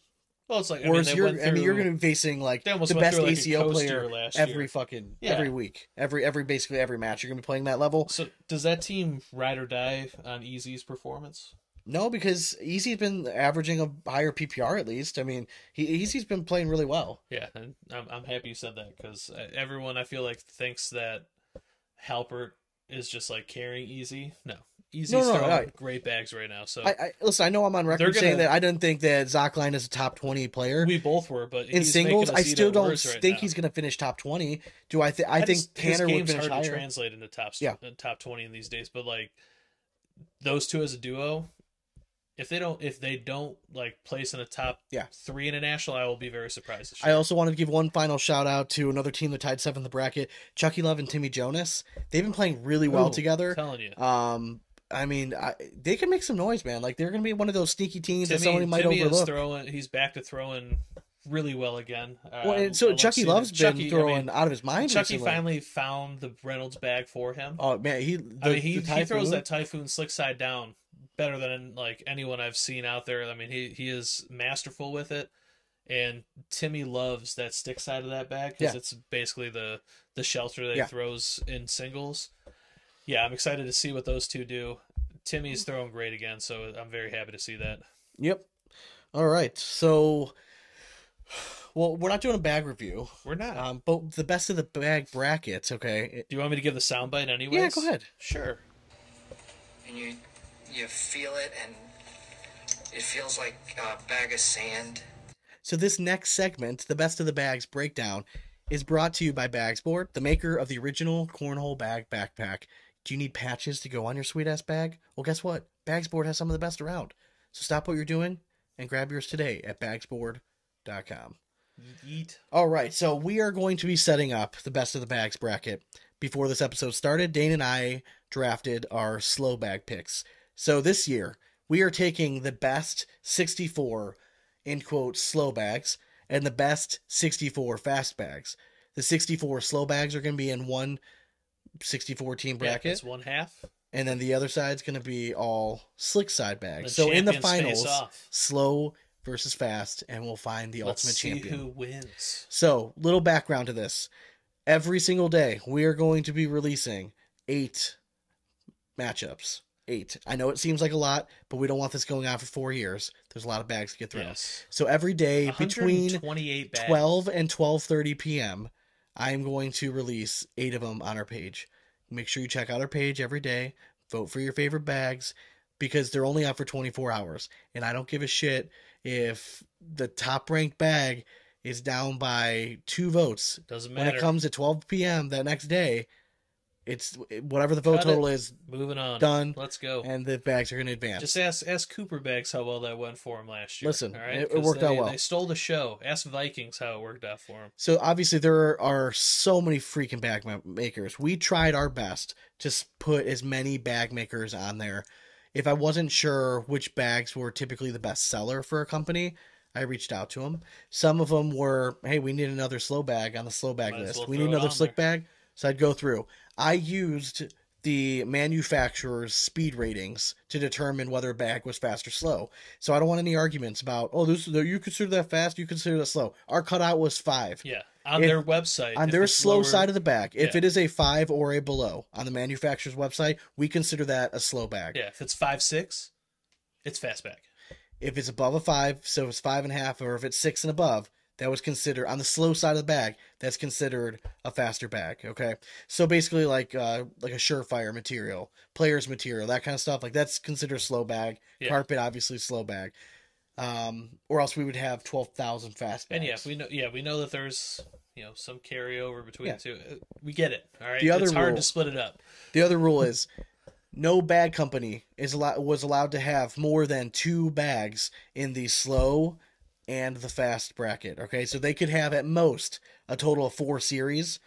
Well, it's like I mean, you're, went I mean, you're going to be facing like the best through, like, a ACO player last every year. fucking Yeah. every week, every every basically every match. You're going to be playing that level. So does that team ride or die on Easy's performance? No, because Easy's been averaging a higher PPR at least. I mean, he Easy's been playing really well. Yeah, and I'm I'm happy you said that because uh, everyone I feel like thinks that Halpert is just like carrying Easy. No, Easy's No, no, throwing no. great bags right now. So I, I listen. I know I'm on record gonna- saying that I didn't think that Zockline is a top twenty player we both were, but in singles. I still don't right think now. he's going to finish top twenty. Do I? Th- I, think just- Tanner his would finish hard to translate into top Yeah. uh, top twenty in these days. But like those two as a duo, if they don't if they don't like place in a top Yeah. three in a national, I will be very surprised. I also wanted to give one final shout out to another team that tied seventh in the bracket, Chucky Love and Timmy Jonas. They've been playing really well Ooh, together. I'm telling you. Um, I mean, I, they can make some noise, man. Like they're going to be one of those sneaky teams that somebody might Timmy is throwing. He's back to throwing really well again. well, Um, and so I love Chucky Love's been Chucky, I throwing mean, out of his mind. Chucky recently. finally found the Reynolds bag for him. Oh man, he. The, I mean, he, he throws that typhoon slick side down better than like anyone I've seen out there. I mean, he he is masterful with it, and Timmy loves that stick side of that bag because Yeah. it's basically the the shelter that Yeah. he throws in singles. Yeah, I'm excited to see what those two do. Timmy's throwing great again, so I'm very happy to see that. Yep. All right. So, well, we're not doing a bag review. We're not. Um, but the best of the bag brackets. Okay. do you want me to give the soundbite anyways? Yeah, go ahead. Sure. and you you feel it and it feels like a bag of sand So this next segment, the best of the bags breakdown, is brought to you by Bagsboard, the maker of the original cornhole bag backpack. Do you need patches to go on your sweet ass bag? Well, guess what? Bagsboard has some of the best around. So stop what you're doing and grab yours today at bagsboard.com. Yeet. All right, so we are going to be setting up the best of the bags bracket. Before this episode started, Dane and I drafted our slow bag picks. So this year, we are taking the best 64 in quote slow bags and the best 64 fast bags. The 64 slow bags are going to be in one 64 team Yeah, bracket, it's one half. and then the other side's going to be all slick side The bags. so in the finals, slow versus fast, and we'll find the Let's ultimate champion. who wins. So, little background to this. Every single day, we are going to be releasing eight matchups. Eight. I know it seems like a lot, but we don't want this going on for four years. There's a lot of bags to get through. Yes. So every day between 128 12 and 12:30 p.m., I am going to release eight of them on our page. Make sure you check out our page every day. Vote for your favorite bags because they're only out for 24 hours, and I don't give a shit if the top ranked bag is down by two votes. Doesn't matter. When it comes at 12 p.m. that next day, it's whatever the vote Cut total is, Moving on. Done. Let's go. and the bags are going to advance. Just ask ask Cooper Bags how well that went for him last year. Listen, all right? it- it worked they, out well. They stole the show. Ask Vikings how it worked out for him. So obviously there are so many freaking bag makers. We tried our best to put as many bag makers on there. If I wasn't sure which bags were typically the best seller for a company, I reached out to them. Some of them were, "Hey, we need another slow bag on the slow bag Might list. well we need another slick there." bag." So I'd go through. I used the manufacturer's speed ratings to determine whether a bag was fast or slow. So I don't want any arguments about, "Oh, this you consider that fast, you consider that slow." Our cutout was 5 Yeah. On If- their website. on their slow lower- side of the bag. If Yeah. it is a five or a below on the manufacturer's website, we consider that a slow bag. Yeah, if it's five six, it's fastback. If it's above a five, so it's five and a half, or if it's six and above, that was considered on the slow side of the bag. That's considered a faster bag. Okay, so basically like uh like a surefire material, players material, that kind of stuff. Like that's considered a slow bag. Yeah. Carpet obviously slow bag. Um, or else we would have twelve thousand fast bags. And yeah, we know. Yeah, we know that there's you know some carryover between Yeah. the two. Uh, We get it. All right. The other it's hard rule- to split it up. The other rule is no bag company is allowed was allowed to have more than two bags in the slow and the fast bracket. Okay, so they could have at most a total of four series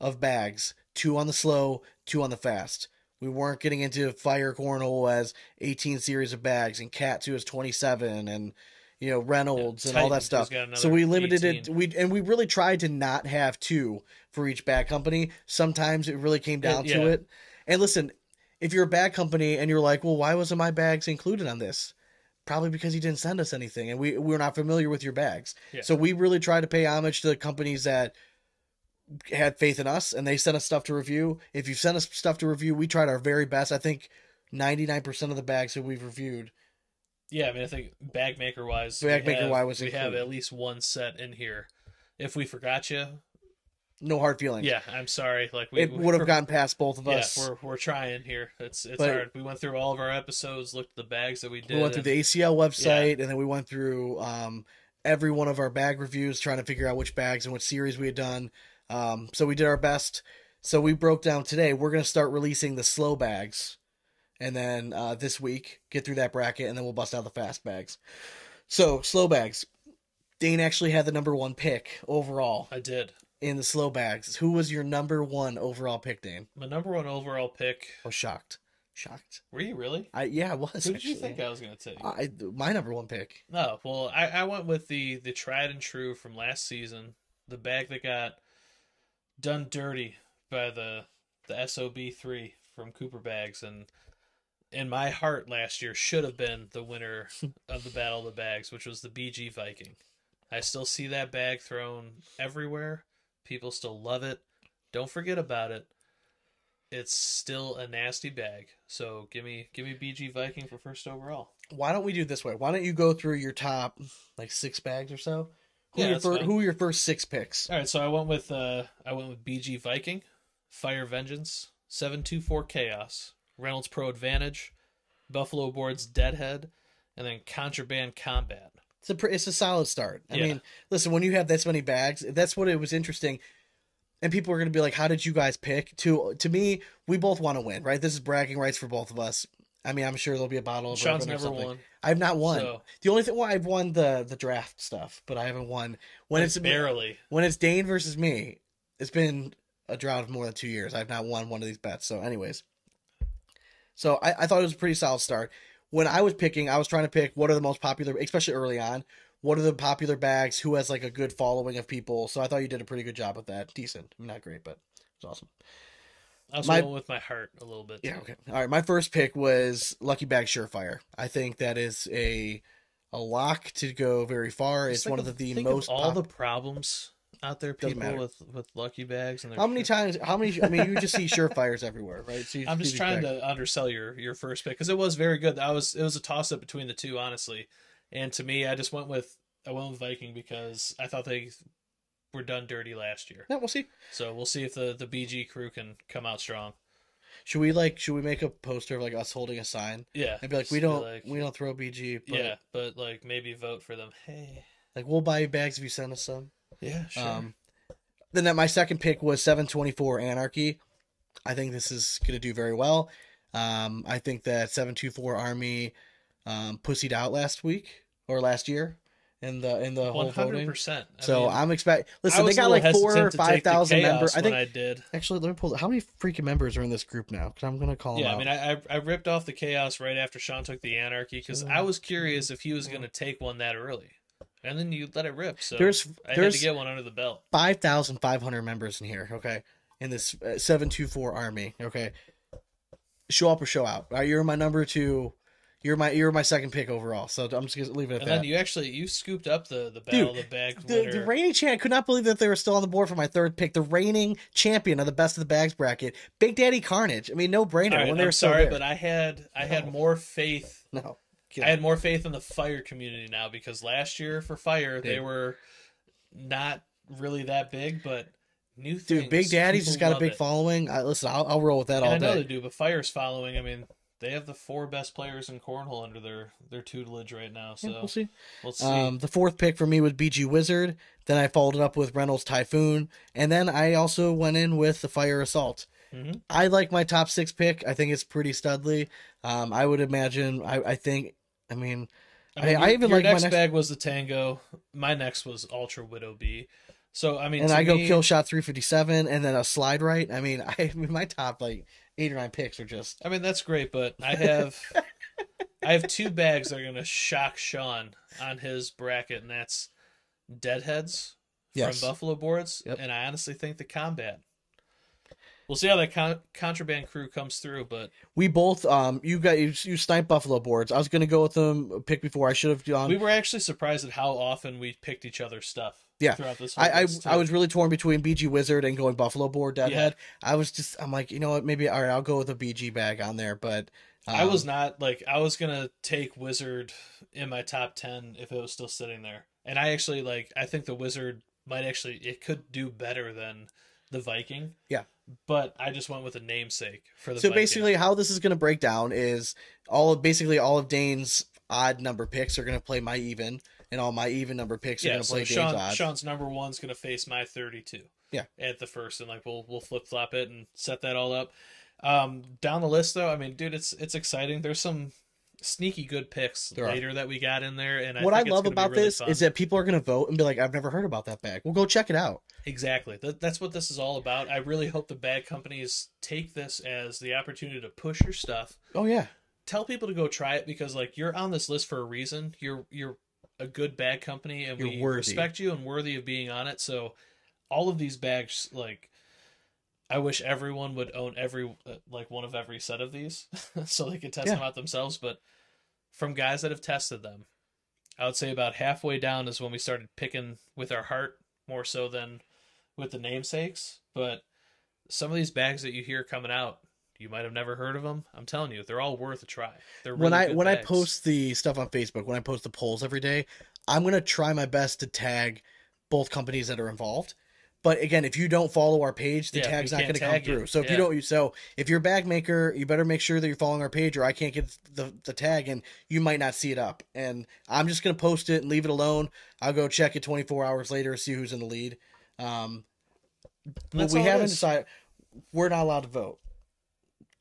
of bags, two on the slow, two on the fast. We weren't getting into fire cornhole as 18 series of bags and cat 2 is 27 and you know Reynolds Yeah, and all that stuff. So we limited 18. it we and we really tried to not have two for each bag company. Sometimes it really came down Yeah. to it. And listen, if you're a bag company and you're like, "Well, why wasn't my bags included on this?" Probably because you didn't send us anything and we we're not familiar with your bags. Yeah. So we really try to pay homage to the companies that had faith in us and they sent us stuff to review. If you've sent us stuff to review, we tried our very best. I think 99% of the bags that we've reviewed Yeah, I mean, I think bag maker wise, Bag maker wise was we have at least one set in here. If we forgot you, no hard feelings. yeah, I'm sorry. Like we it would have gotten past both of us. Yeah, we're we're trying here. It's it's But- hard. We went through all of our episodes, looked at the bags that we did. we went through the ACL website and then we went through um, every one of our bag reviews trying to figure out which bags and which series we had done. Um, so we did our best. So we broke down today. We're going to start releasing the slow bags. And then uh, this week, get through that bracket and then we'll bust out the fast bags. So, slow bags. Dane actually had the number one pick overall I did. In the slow bags. Who was your number one overall pick, Dane? My number one overall pick. I was shocked. Shocked. Were you really? I yeah, I was. Who did you think I was going to take? I my number one pick. No, well, I, I went with the the tried and true from last season, the bag that got done dirty by the the sob three from Cooper Bags, and in my heart last year should have been the winner of the Battle of the Bags, which was the BG Viking. I still see that bag thrown everywhere. People still love it. Don't forget about it. It's still a nasty bag. So give me give me BG Viking for first overall. Why don't we do it this way? Why don't you go through your top like six bags or so? Who, Yeah, are your fir- who are your first six picks? All right, so I went with uh I went with BG Viking, Fire Vengeance, 724 Chaos, Reynolds Pro Advantage, Buffalo Boards Deadhead, and then Contraband Combat. It's a pr- it's a solid start. I Yeah. mean, listen, when you have this many bags, that's what it was interesting. And people are going to be like, "How did you guys pick?" To to me, we both want to win, right? This is bragging rights for both of us. I mean, I'm sure there'll be a bottle of Sean's never won. I've not won. So- The only thing well, I've won the the draft stuff, but I haven't won when it's barely. when it's Dane versus me. It's been a drought of more than two years. I've not won one of these bets. So, anyways, so I, I thought it was a pretty solid start. When I was picking, I was trying to pick what are the most popular, especially early on. What are the popular bags? Who has like a good following of people? So I thought you did a pretty good job with that. Decent, not great, but it's awesome. I was My- going with my heart a little bit. Yeah. Okay. All right. My first pick was Lucky Bag Surefire. I think that is a a lock to go very far. It's Just one of the, the most all pop- the problems out there. Doesn't People matter. with with lucky bags and their How many times? How many? I mean, you just see surefires everywhere, right? So you I'm just trying bags. to undersell your your first pick because it was very good. I was it was a toss up between the two, honestly. And to me, I just went with I went with Viking because I thought they were done dirty last year. Yeah, we'll see. So we'll see if the the BG crew can come out strong. Should we like? Should we make a poster of like us holding a sign Yeah, and be like, we don't, like- we don't throw BG, but yeah, but like maybe vote for them. Hey, like we'll buy you bags if you send us some. Yeah, sure. Um, then that my second pick was 724 Anarchy. I think this is going to do very well. Um, I think that 724 Army um, pussied out last week or last year in the in the whole One hundred voting. percent. So I'm expect. I Listen, they got like four or five thousand members. I think I did. actually, let me pull. How many freaking members are in this group now? Because I'm gonna call them Yeah. I mean, I, I ripped off the chaos right after Sean took the anarchy because I was curious if he was going to take one that early, and then you let it rip. So There's- I had there's- to get one under the belt. five thousand five hundred members in here. Okay, in this uh, seven two four army. Okay, show up or show out. All right, you're my number two. You're my you're my second pick overall. So I'm just gonna leave it at And that. then you actually you scooped up the the battle Dude, of the bag the, the reigning champ could not believe that they were still on the board for my third pick. The reigning champion of the best of the bags bracket, Big Daddy Carnage. I mean, no brainer right, when they I'm were sorry, but I had I had more faith. no, I had more faith in the fire community now because last year for fire they were not really that big, but new things. dude. Big Daddy's just got a big it. following. I, listen, I'll, I'll roll with that And all I know day. they do, but Fire's following. I mean, they have the four best players in cornhole under their their tutelage right now. So Yeah, we'll see. We'll see. Um, the fourth pick for me was BG Wizard. Then I followed it up with Reynolds Typhoon, and then I also went in with the Fire Assault. Mhm. I like my top six pick. I think it's pretty studly. Um, I would imagine. I, I think. I mean, I, mean, I, your- even your like my next, next, bag was the Tango. My next was Ultra Widow B. So I mean, and I go me- kill shot three fifty seven, and then a slide right. I mean, I, I mean, my top like eight or nine picks are just. I mean, that's great, but I have I have two bags that are gonna shock Sean on his bracket, and that's Deadheads Yes. from Buffalo Boards, Yep. and I honestly think the Combat. We'll see how that con- contraband crew comes through, but We both. Um, you got you, you sniped Buffalo boards. I was gonna go with them pick before. I should have gone. we were actually surprised at how often we picked each other's stuff. Yeah. throughout this. Whole I I, I was really torn between BG Wizard and going Buffalo Board Deadhead. I was just I'm like you know what maybe all right I'll go with a BG bag on there, but I um, was not like I was gonna take Wizard in my top ten if it was still sitting there, and I actually like I think the Wizard might actually it could do better than the Viking. Yeah. But I just went with a namesake for the. so basically how this is going to break down is all of basically all of Dane's odd number picks are going to play my even, and all my even number picks are going to So play Dane's Sean, odd. Sean's number one's gonna face my thirty-two. Yeah. at the first, and like we'll we'll flip flop it and set that all up. Um, down the list though, I mean, dude, it's it's exciting. There's some sneaky good picks There are. later that we got in there, and I what I love about really this fun. is that people are going to vote and be like, "I've never heard about that bag." We'll go check it out. Exactly. That, that's what this is all about. I really hope the bag companies take this as the opportunity to push your stuff. Oh yeah, Tell people to go try it because like you're on this list for a reason. You're you're a good bag company and You're we worthy. respect you and worthy of being on it. So all of these bags like I wish everyone would own every uh, like one of every set of these so they could test Yeah. them out themselves, but from guys that have tested them, I would say about halfway down is when we started picking with our heart more so than with the namesakes. But some of these bags that you hear coming out, you might have never heard of them. I'm telling you, they're all worth a try. They're when really I when I bags. post the stuff on Facebook, when I post the polls every day, I'm gonna try my best to tag both companies that are involved. But again, if you don't follow our page, the Yeah, tag's not going to come tag through. So if you don't, so if you're a bag maker, you better make sure that you're following our page, or I can't get the the tag, and you might not see it up. And I'm just going to post it and leave it alone. I'll go check it 24 hours later, see who's in the lead. Um, but we haven't decided. We're not allowed to vote.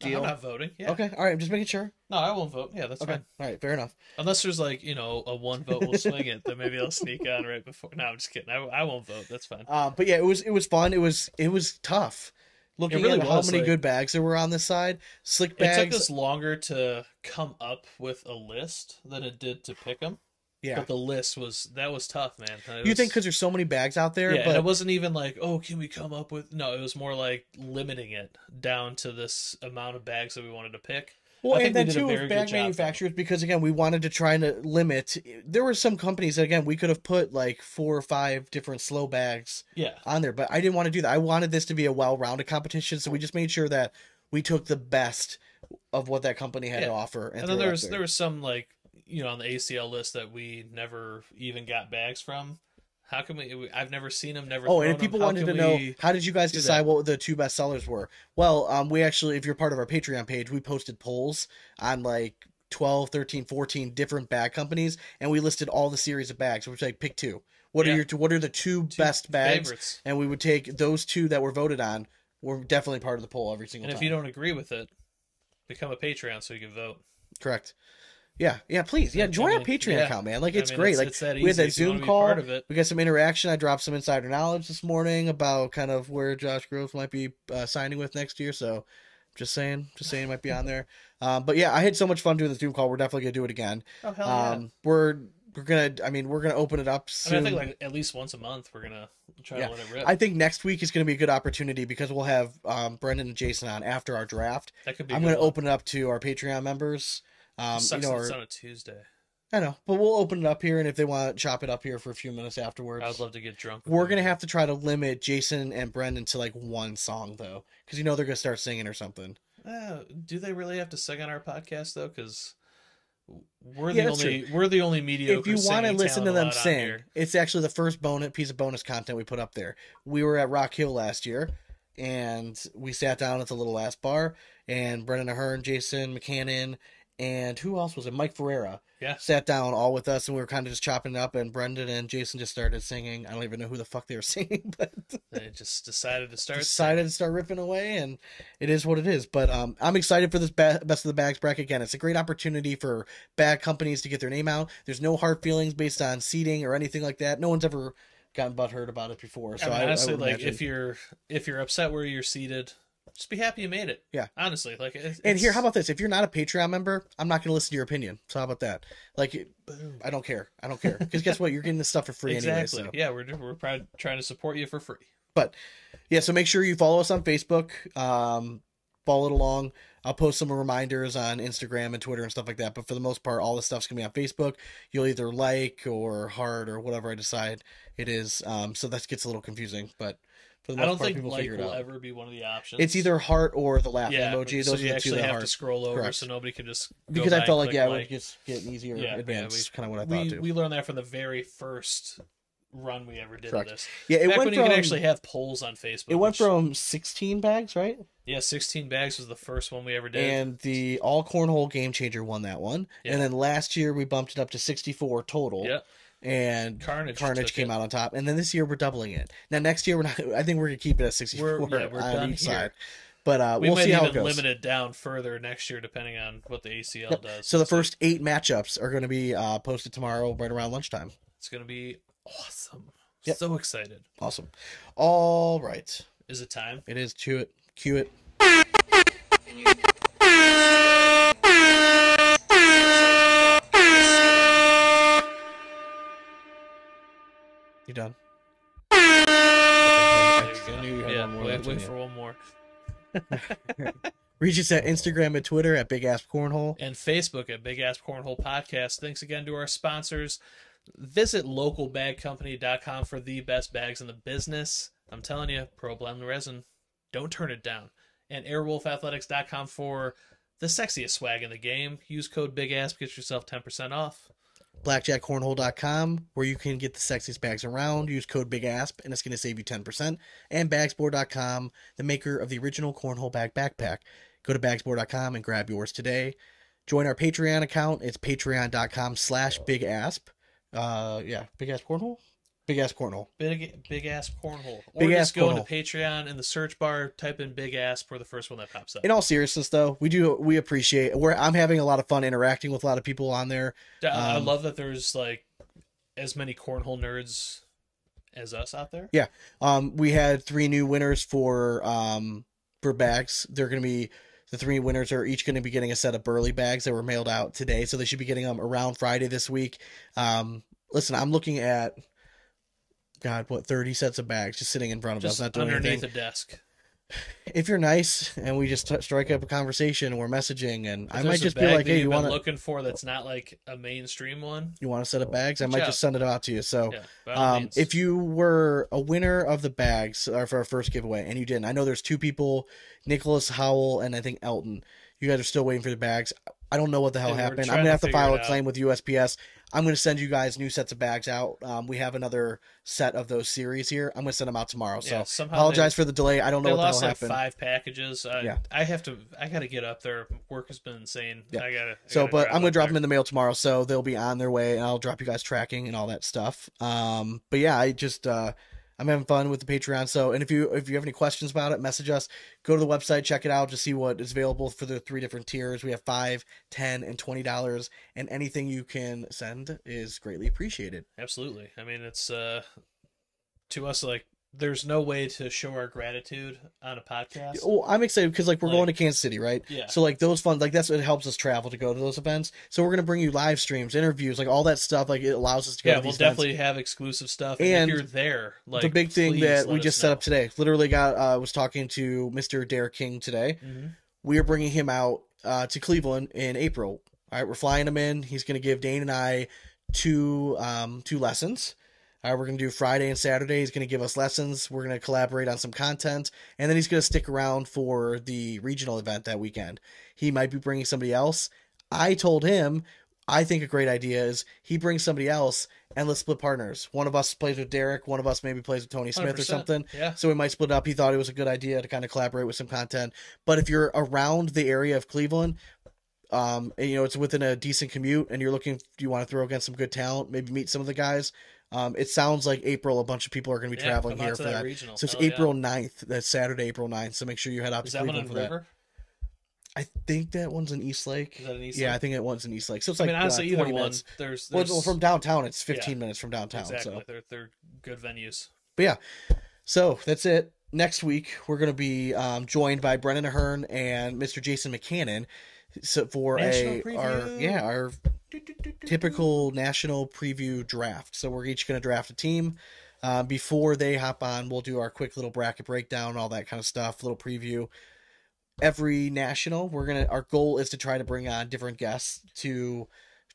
I'm Deal. not voting. Yeah. Okay, all right. I'm just making sure. No, I won't vote. Yeah, that's Okay, fine. all right, fair enough. Unless there's like you know a one vote will swing it, then maybe I'll sneak on right before. No, I'm just kidding. I, I won't vote. That's fine. Uh, but yeah, it was it was fun. It was it was tough. Looking really at how many like- good bags there were on this side, slick bags. It took us longer to come up with a list than it did to pick them. yeah, But the list was that was tough, man. It you was- think because there's so many bags out there, yeah, but it wasn't even like, oh, can we come up with? No, it was more like limiting it down to this amount of bags that we wanted to pick. Well, and then too with bag manufacturers because again we wanted to try to limit. There were some companies that again we could have put like four or five different slow bags Yeah, on there, but I didn't want to do that. I wanted this to be a well-rounded competition, so we just made sure that we took the best of what that company had Yeah. to offer. And, and then there was there was some like you know on the ACL list that we never even got bags from. How can we? I've never seen them. Never. Oh, and if people How wanted to know, how did you guys decide that? what the two best sellers were? Well, um, we actually, if you're part of our Patreon page, we posted polls on like 12, 13, 14 different bag companies, and we listed all the series of bags. Which like pick two. What are your what are the two, best bags? favorites. And we would take those two that were voted on. Were definitely part of the poll every single And if you don't agree with it, become a Patreon so you can vote. Correct. Yeah, yeah, please. Yeah, I join our Patreon yeah. account, man. Like I it's mean, great. it's- like it's that we had easy that if you wanna Zoom call. part of it. We got some interaction. I dropped some insider knowledge this morning about kind of where Josh Groves might be uh, signing with next year. So, just saying, just saying, it might be on there. Um, but yeah, I had so much fun doing the Zoom call. We're definitely gonna do it again. Oh hell Um, we're we're gonna. I mean, we're gonna open it up I soon. mean, I think like at least once a month we're gonna try Yeah. to let it rip. I think next week is going to be a good opportunity because we'll have um, Brendan and Jason on after our draft. that could be. I'm going going to open it up to our Patreon members. Um, you Sucks know, our, it's on a Tuesday. I know, but we'll open it up here, and if they want to chop it up here for a few minutes afterwards, I would love to get drunk. we're gonna have to try to limit Jason and Brendan to like one song though, because you know they're gonna start singing or something. Uh, do they really have to sing on our podcast though? Because we're Yeah, the only we're the only mediocre. if you want to listen to them sing, it's actually the first bonus piece of bonus content we put up there. We were at Rock Hill last year, and we sat down at the little last bar, and Brendan Ahern, Jason McCannon, and who else was it? Mike Ferreira. Yeah. sat down all with us, and we were kind of just chopping it up. And Brendan and Jason just started singing. I don't even know who the fuck they were singing, but They just decided to start. decided to start ripping away, and it is what it is. But um, I'm excited for this ba- best of the bags bracket again. It's a great opportunity for bag companies to get their name out. There's no hard feelings based on seating or anything like that. No one's ever gotten butthurt about it before. So I mean, I, honestly, I would like imagine- if you're if you're upset where you're seated, just be happy you made it. Yeah. honestly, like it, and here, how about this? If you're not a Patreon member, I'm not going to listen to your opinion. So how about that? Like, Boom. I don't care. I don't care because guess what? You're getting this stuff for free exactly? anyway. So. Yeah, we're we're proud, trying to support you for free. But yeah, so make sure you follow us on Facebook. Um, follow it along. I'll post some reminders on Instagram and Twitter and stuff like that. But for the most part, all the stuff's gonna be on Facebook. You'll either like or heart or whatever I decide it is. Um, so that gets a little confusing, but for the most I don't part, think people like figure it will out. ever be one of the options. It's either heart or the laughing yeah, emoji. so Those you are the two actually that have heart. to scroll over Correct. so nobody can just go Because I felt like yeah, it would just get an easier Yeah, yeah, advance. we- kind of what I thought we too. we learned that from the very first run we ever did Correct. this. yeah, it Back went when from you could actually have polls on Facebook. it went which- from 16 bags, right? yeah, sixteen bags was the first one we ever did. And the all cornhole game changer won that one. Yeah. And then last year we bumped it up to 64 total. yeah, And Carnage Carnage came it. out on top. And then this year we're doubling it. Now next year we're not I think we're gonna keep it at 64 We're- yeah, we're on done each here. side. But uh, we we'll might see how even it goes. limit it down further next year depending on what the ACL Yep. does. So the first eight matchups are going to be uh, posted tomorrow, right around lunchtime. it's gonna be awesome. Yep. So excited. Awesome. All right, Is it time? it is. Cue it. Cue it. And you, You done? I knew you had yeah, one more wait, wait for one more. Reach us at Instagram and Twitter at Big Asp Cornhole. and Facebook at Big Asp Cornhole Podcast. Thanks again to our sponsors. Visit localbagcompany.com for the best bags in the business. I'm telling you, Pro Blend Resin, don't turn it down. And airwolfathletics.com for the sexiest swag in the game. Use code Big Asp, get yourself 10% off. blackjackcornhole.com where you can get the sexiest bags around. Use code BIGASP and it's going to save you 10%. And bagsboard.com, the maker of the original cornhole bag backpack. Go to bagsboard.com and grab yours today. Join our Patreon account. It's patreon.com slash bigasp. Uh, yeah, Big Ass Cornhole? Big Ass Cornhole. Big big ass cornhole. Or Big just ass go cornhole. into Patreon in the search bar, type in big ass for the first one that pops up. In all seriousness, though, we do we appreciate. We're I'm having a lot of fun interacting with a lot of people on there. I- I um, love that there's like as many cornhole nerds as us out there. Yeah. Um, we had three new winners for um for bags. They're gonna be the three winners are each going to be getting a set of Burley bags that were mailed out today, so they should be getting them around Friday this week. Um, listen, I'm looking at God, what thirty sets of bags just sitting in front of Just us, not doing underneath anything. the desk. If you're nice and we just t- strike up a conversation and we're messaging, and If I might a just be like, "Hey, you want looking for that's not like a mainstream one. you want a set of bags?" I might out. just send it out to you. So. Yeah, Um, if you were a winner of the bags or for our first giveaway and you didn't, I know there's two people, Nicholas Howell and I think Elton. You guys are still waiting for the bags. I don't know what the hell we're happened. I'm gonna have to file a claim with USPS. I'm gonna send you guys new sets of bags out. Um, we have another set of those series here. I'm gonna send them out tomorrow. Yeah, So apologize they- for the delay. I don't know what lost like happened. five packages. I, Yeah. I have to. I gotta get up there. Work has been insane. Yeah. I gotta. So, gotta but I'm gonna drop there. them in the mail tomorrow, so they'll be on their way, and I'll drop you guys tracking and all that stuff. Um, but yeah, I just uh, I'm having fun with the Patreon. So, and if you if you have any questions about it, message us. Go to the website, check it out, to see what is available for the three different tiers. We have five, ten, and twenty dollars, and anything you can send is greatly appreciated. Absolutely. I mean, it's uh, to us like there's no way to show our gratitude on a podcast. Oh, I'm excited because like we're Like- going to Kansas City, right? Yeah. So like those fun, like that's what helps us travel to go to those events. So we're gonna bring you live streams, interviews, like all that stuff. Like it allows us to go yeah, to we'll events. definitely have exclusive stuff. And, you're there, like the big thing that we just set know. up today literally got uh was talking to mr derek king today Mhm. we are bringing him out uh to cleveland in april all right we're flying him in he's going to give dane and i two um two lessons uh, we're going to do friday and saturday he's going to give us lessons we're going to collaborate on some content and then he's going to stick around for the regional event that weekend he might be bringing somebody else i told him i think a great idea is he brings somebody else and let's split partners one of us plays with derek one of us maybe plays with tony smith or 100%. something Yeah. so we might split up. He thought it was a good idea to kind of collaborate with some content. But if you're around the area of Cleveland, um, and, you know, it's within a decent commute and you're looking, do you want to throw against some good talent, maybe meet some of the guys? Um, it sounds like April, a bunch of people are going to be Yeah, traveling here for that that. regional. So it's yeah. April 9th. That's Saturday, April 9th. So make sure you head out Is to that one Cleveland for that. River? I think that one's in East Lake. Is that in East yeah, Lake? I think that one's in East Lake. So it's I like mean, honestly, uh, either 40 one. minutes. There's, Well, there's well, from downtown, it's 15 Yeah. minutes from downtown. exactly. So. They're they're good venues. But yeah, so that's it. Next week we're going to be um, joined by Brennan Ahern and Mr. Jason McCannon so for National a preview. our yeah our typical national preview draft. So we're each going to draft a team. Uh, before they hop on, we'll do our quick little bracket breakdown, all that kind of stuff, little preview. Every national, we're gonna our goal is to try to bring on different guests to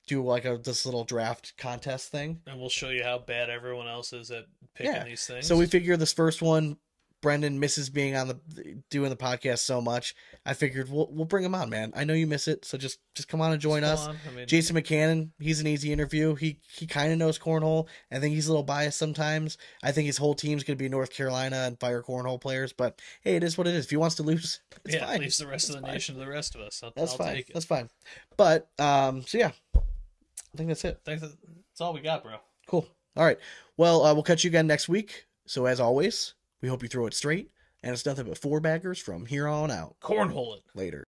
do like a this little draft contest thing. And we'll show you how bad everyone else is at picking Yeah. these things. So we figure this first one, Brendan misses being on the doing the podcast so much. I figured we'll we'll bring him on, man. I know you miss it, so just just come on and join us. on. I mean, Jason McCannon, he's an easy interview. He he kind of knows cornhole. I think he's a little biased sometimes. I think his whole team's going to be North Carolina and fire cornhole players. But hey, it is what it is. If he wants to lose, it's yeah, fine. leaves the rest of the fine. nation to the rest of us. I'll, That's I'll fine. take it. That's fine. But um, so yeah, I think that's it. I think that's all we got, bro. Cool. All right. Well, uh, we'll catch you again next week. So as always, we hope you throw it straight, and it's nothing but four baggers from here on out. Cornhole it. Later.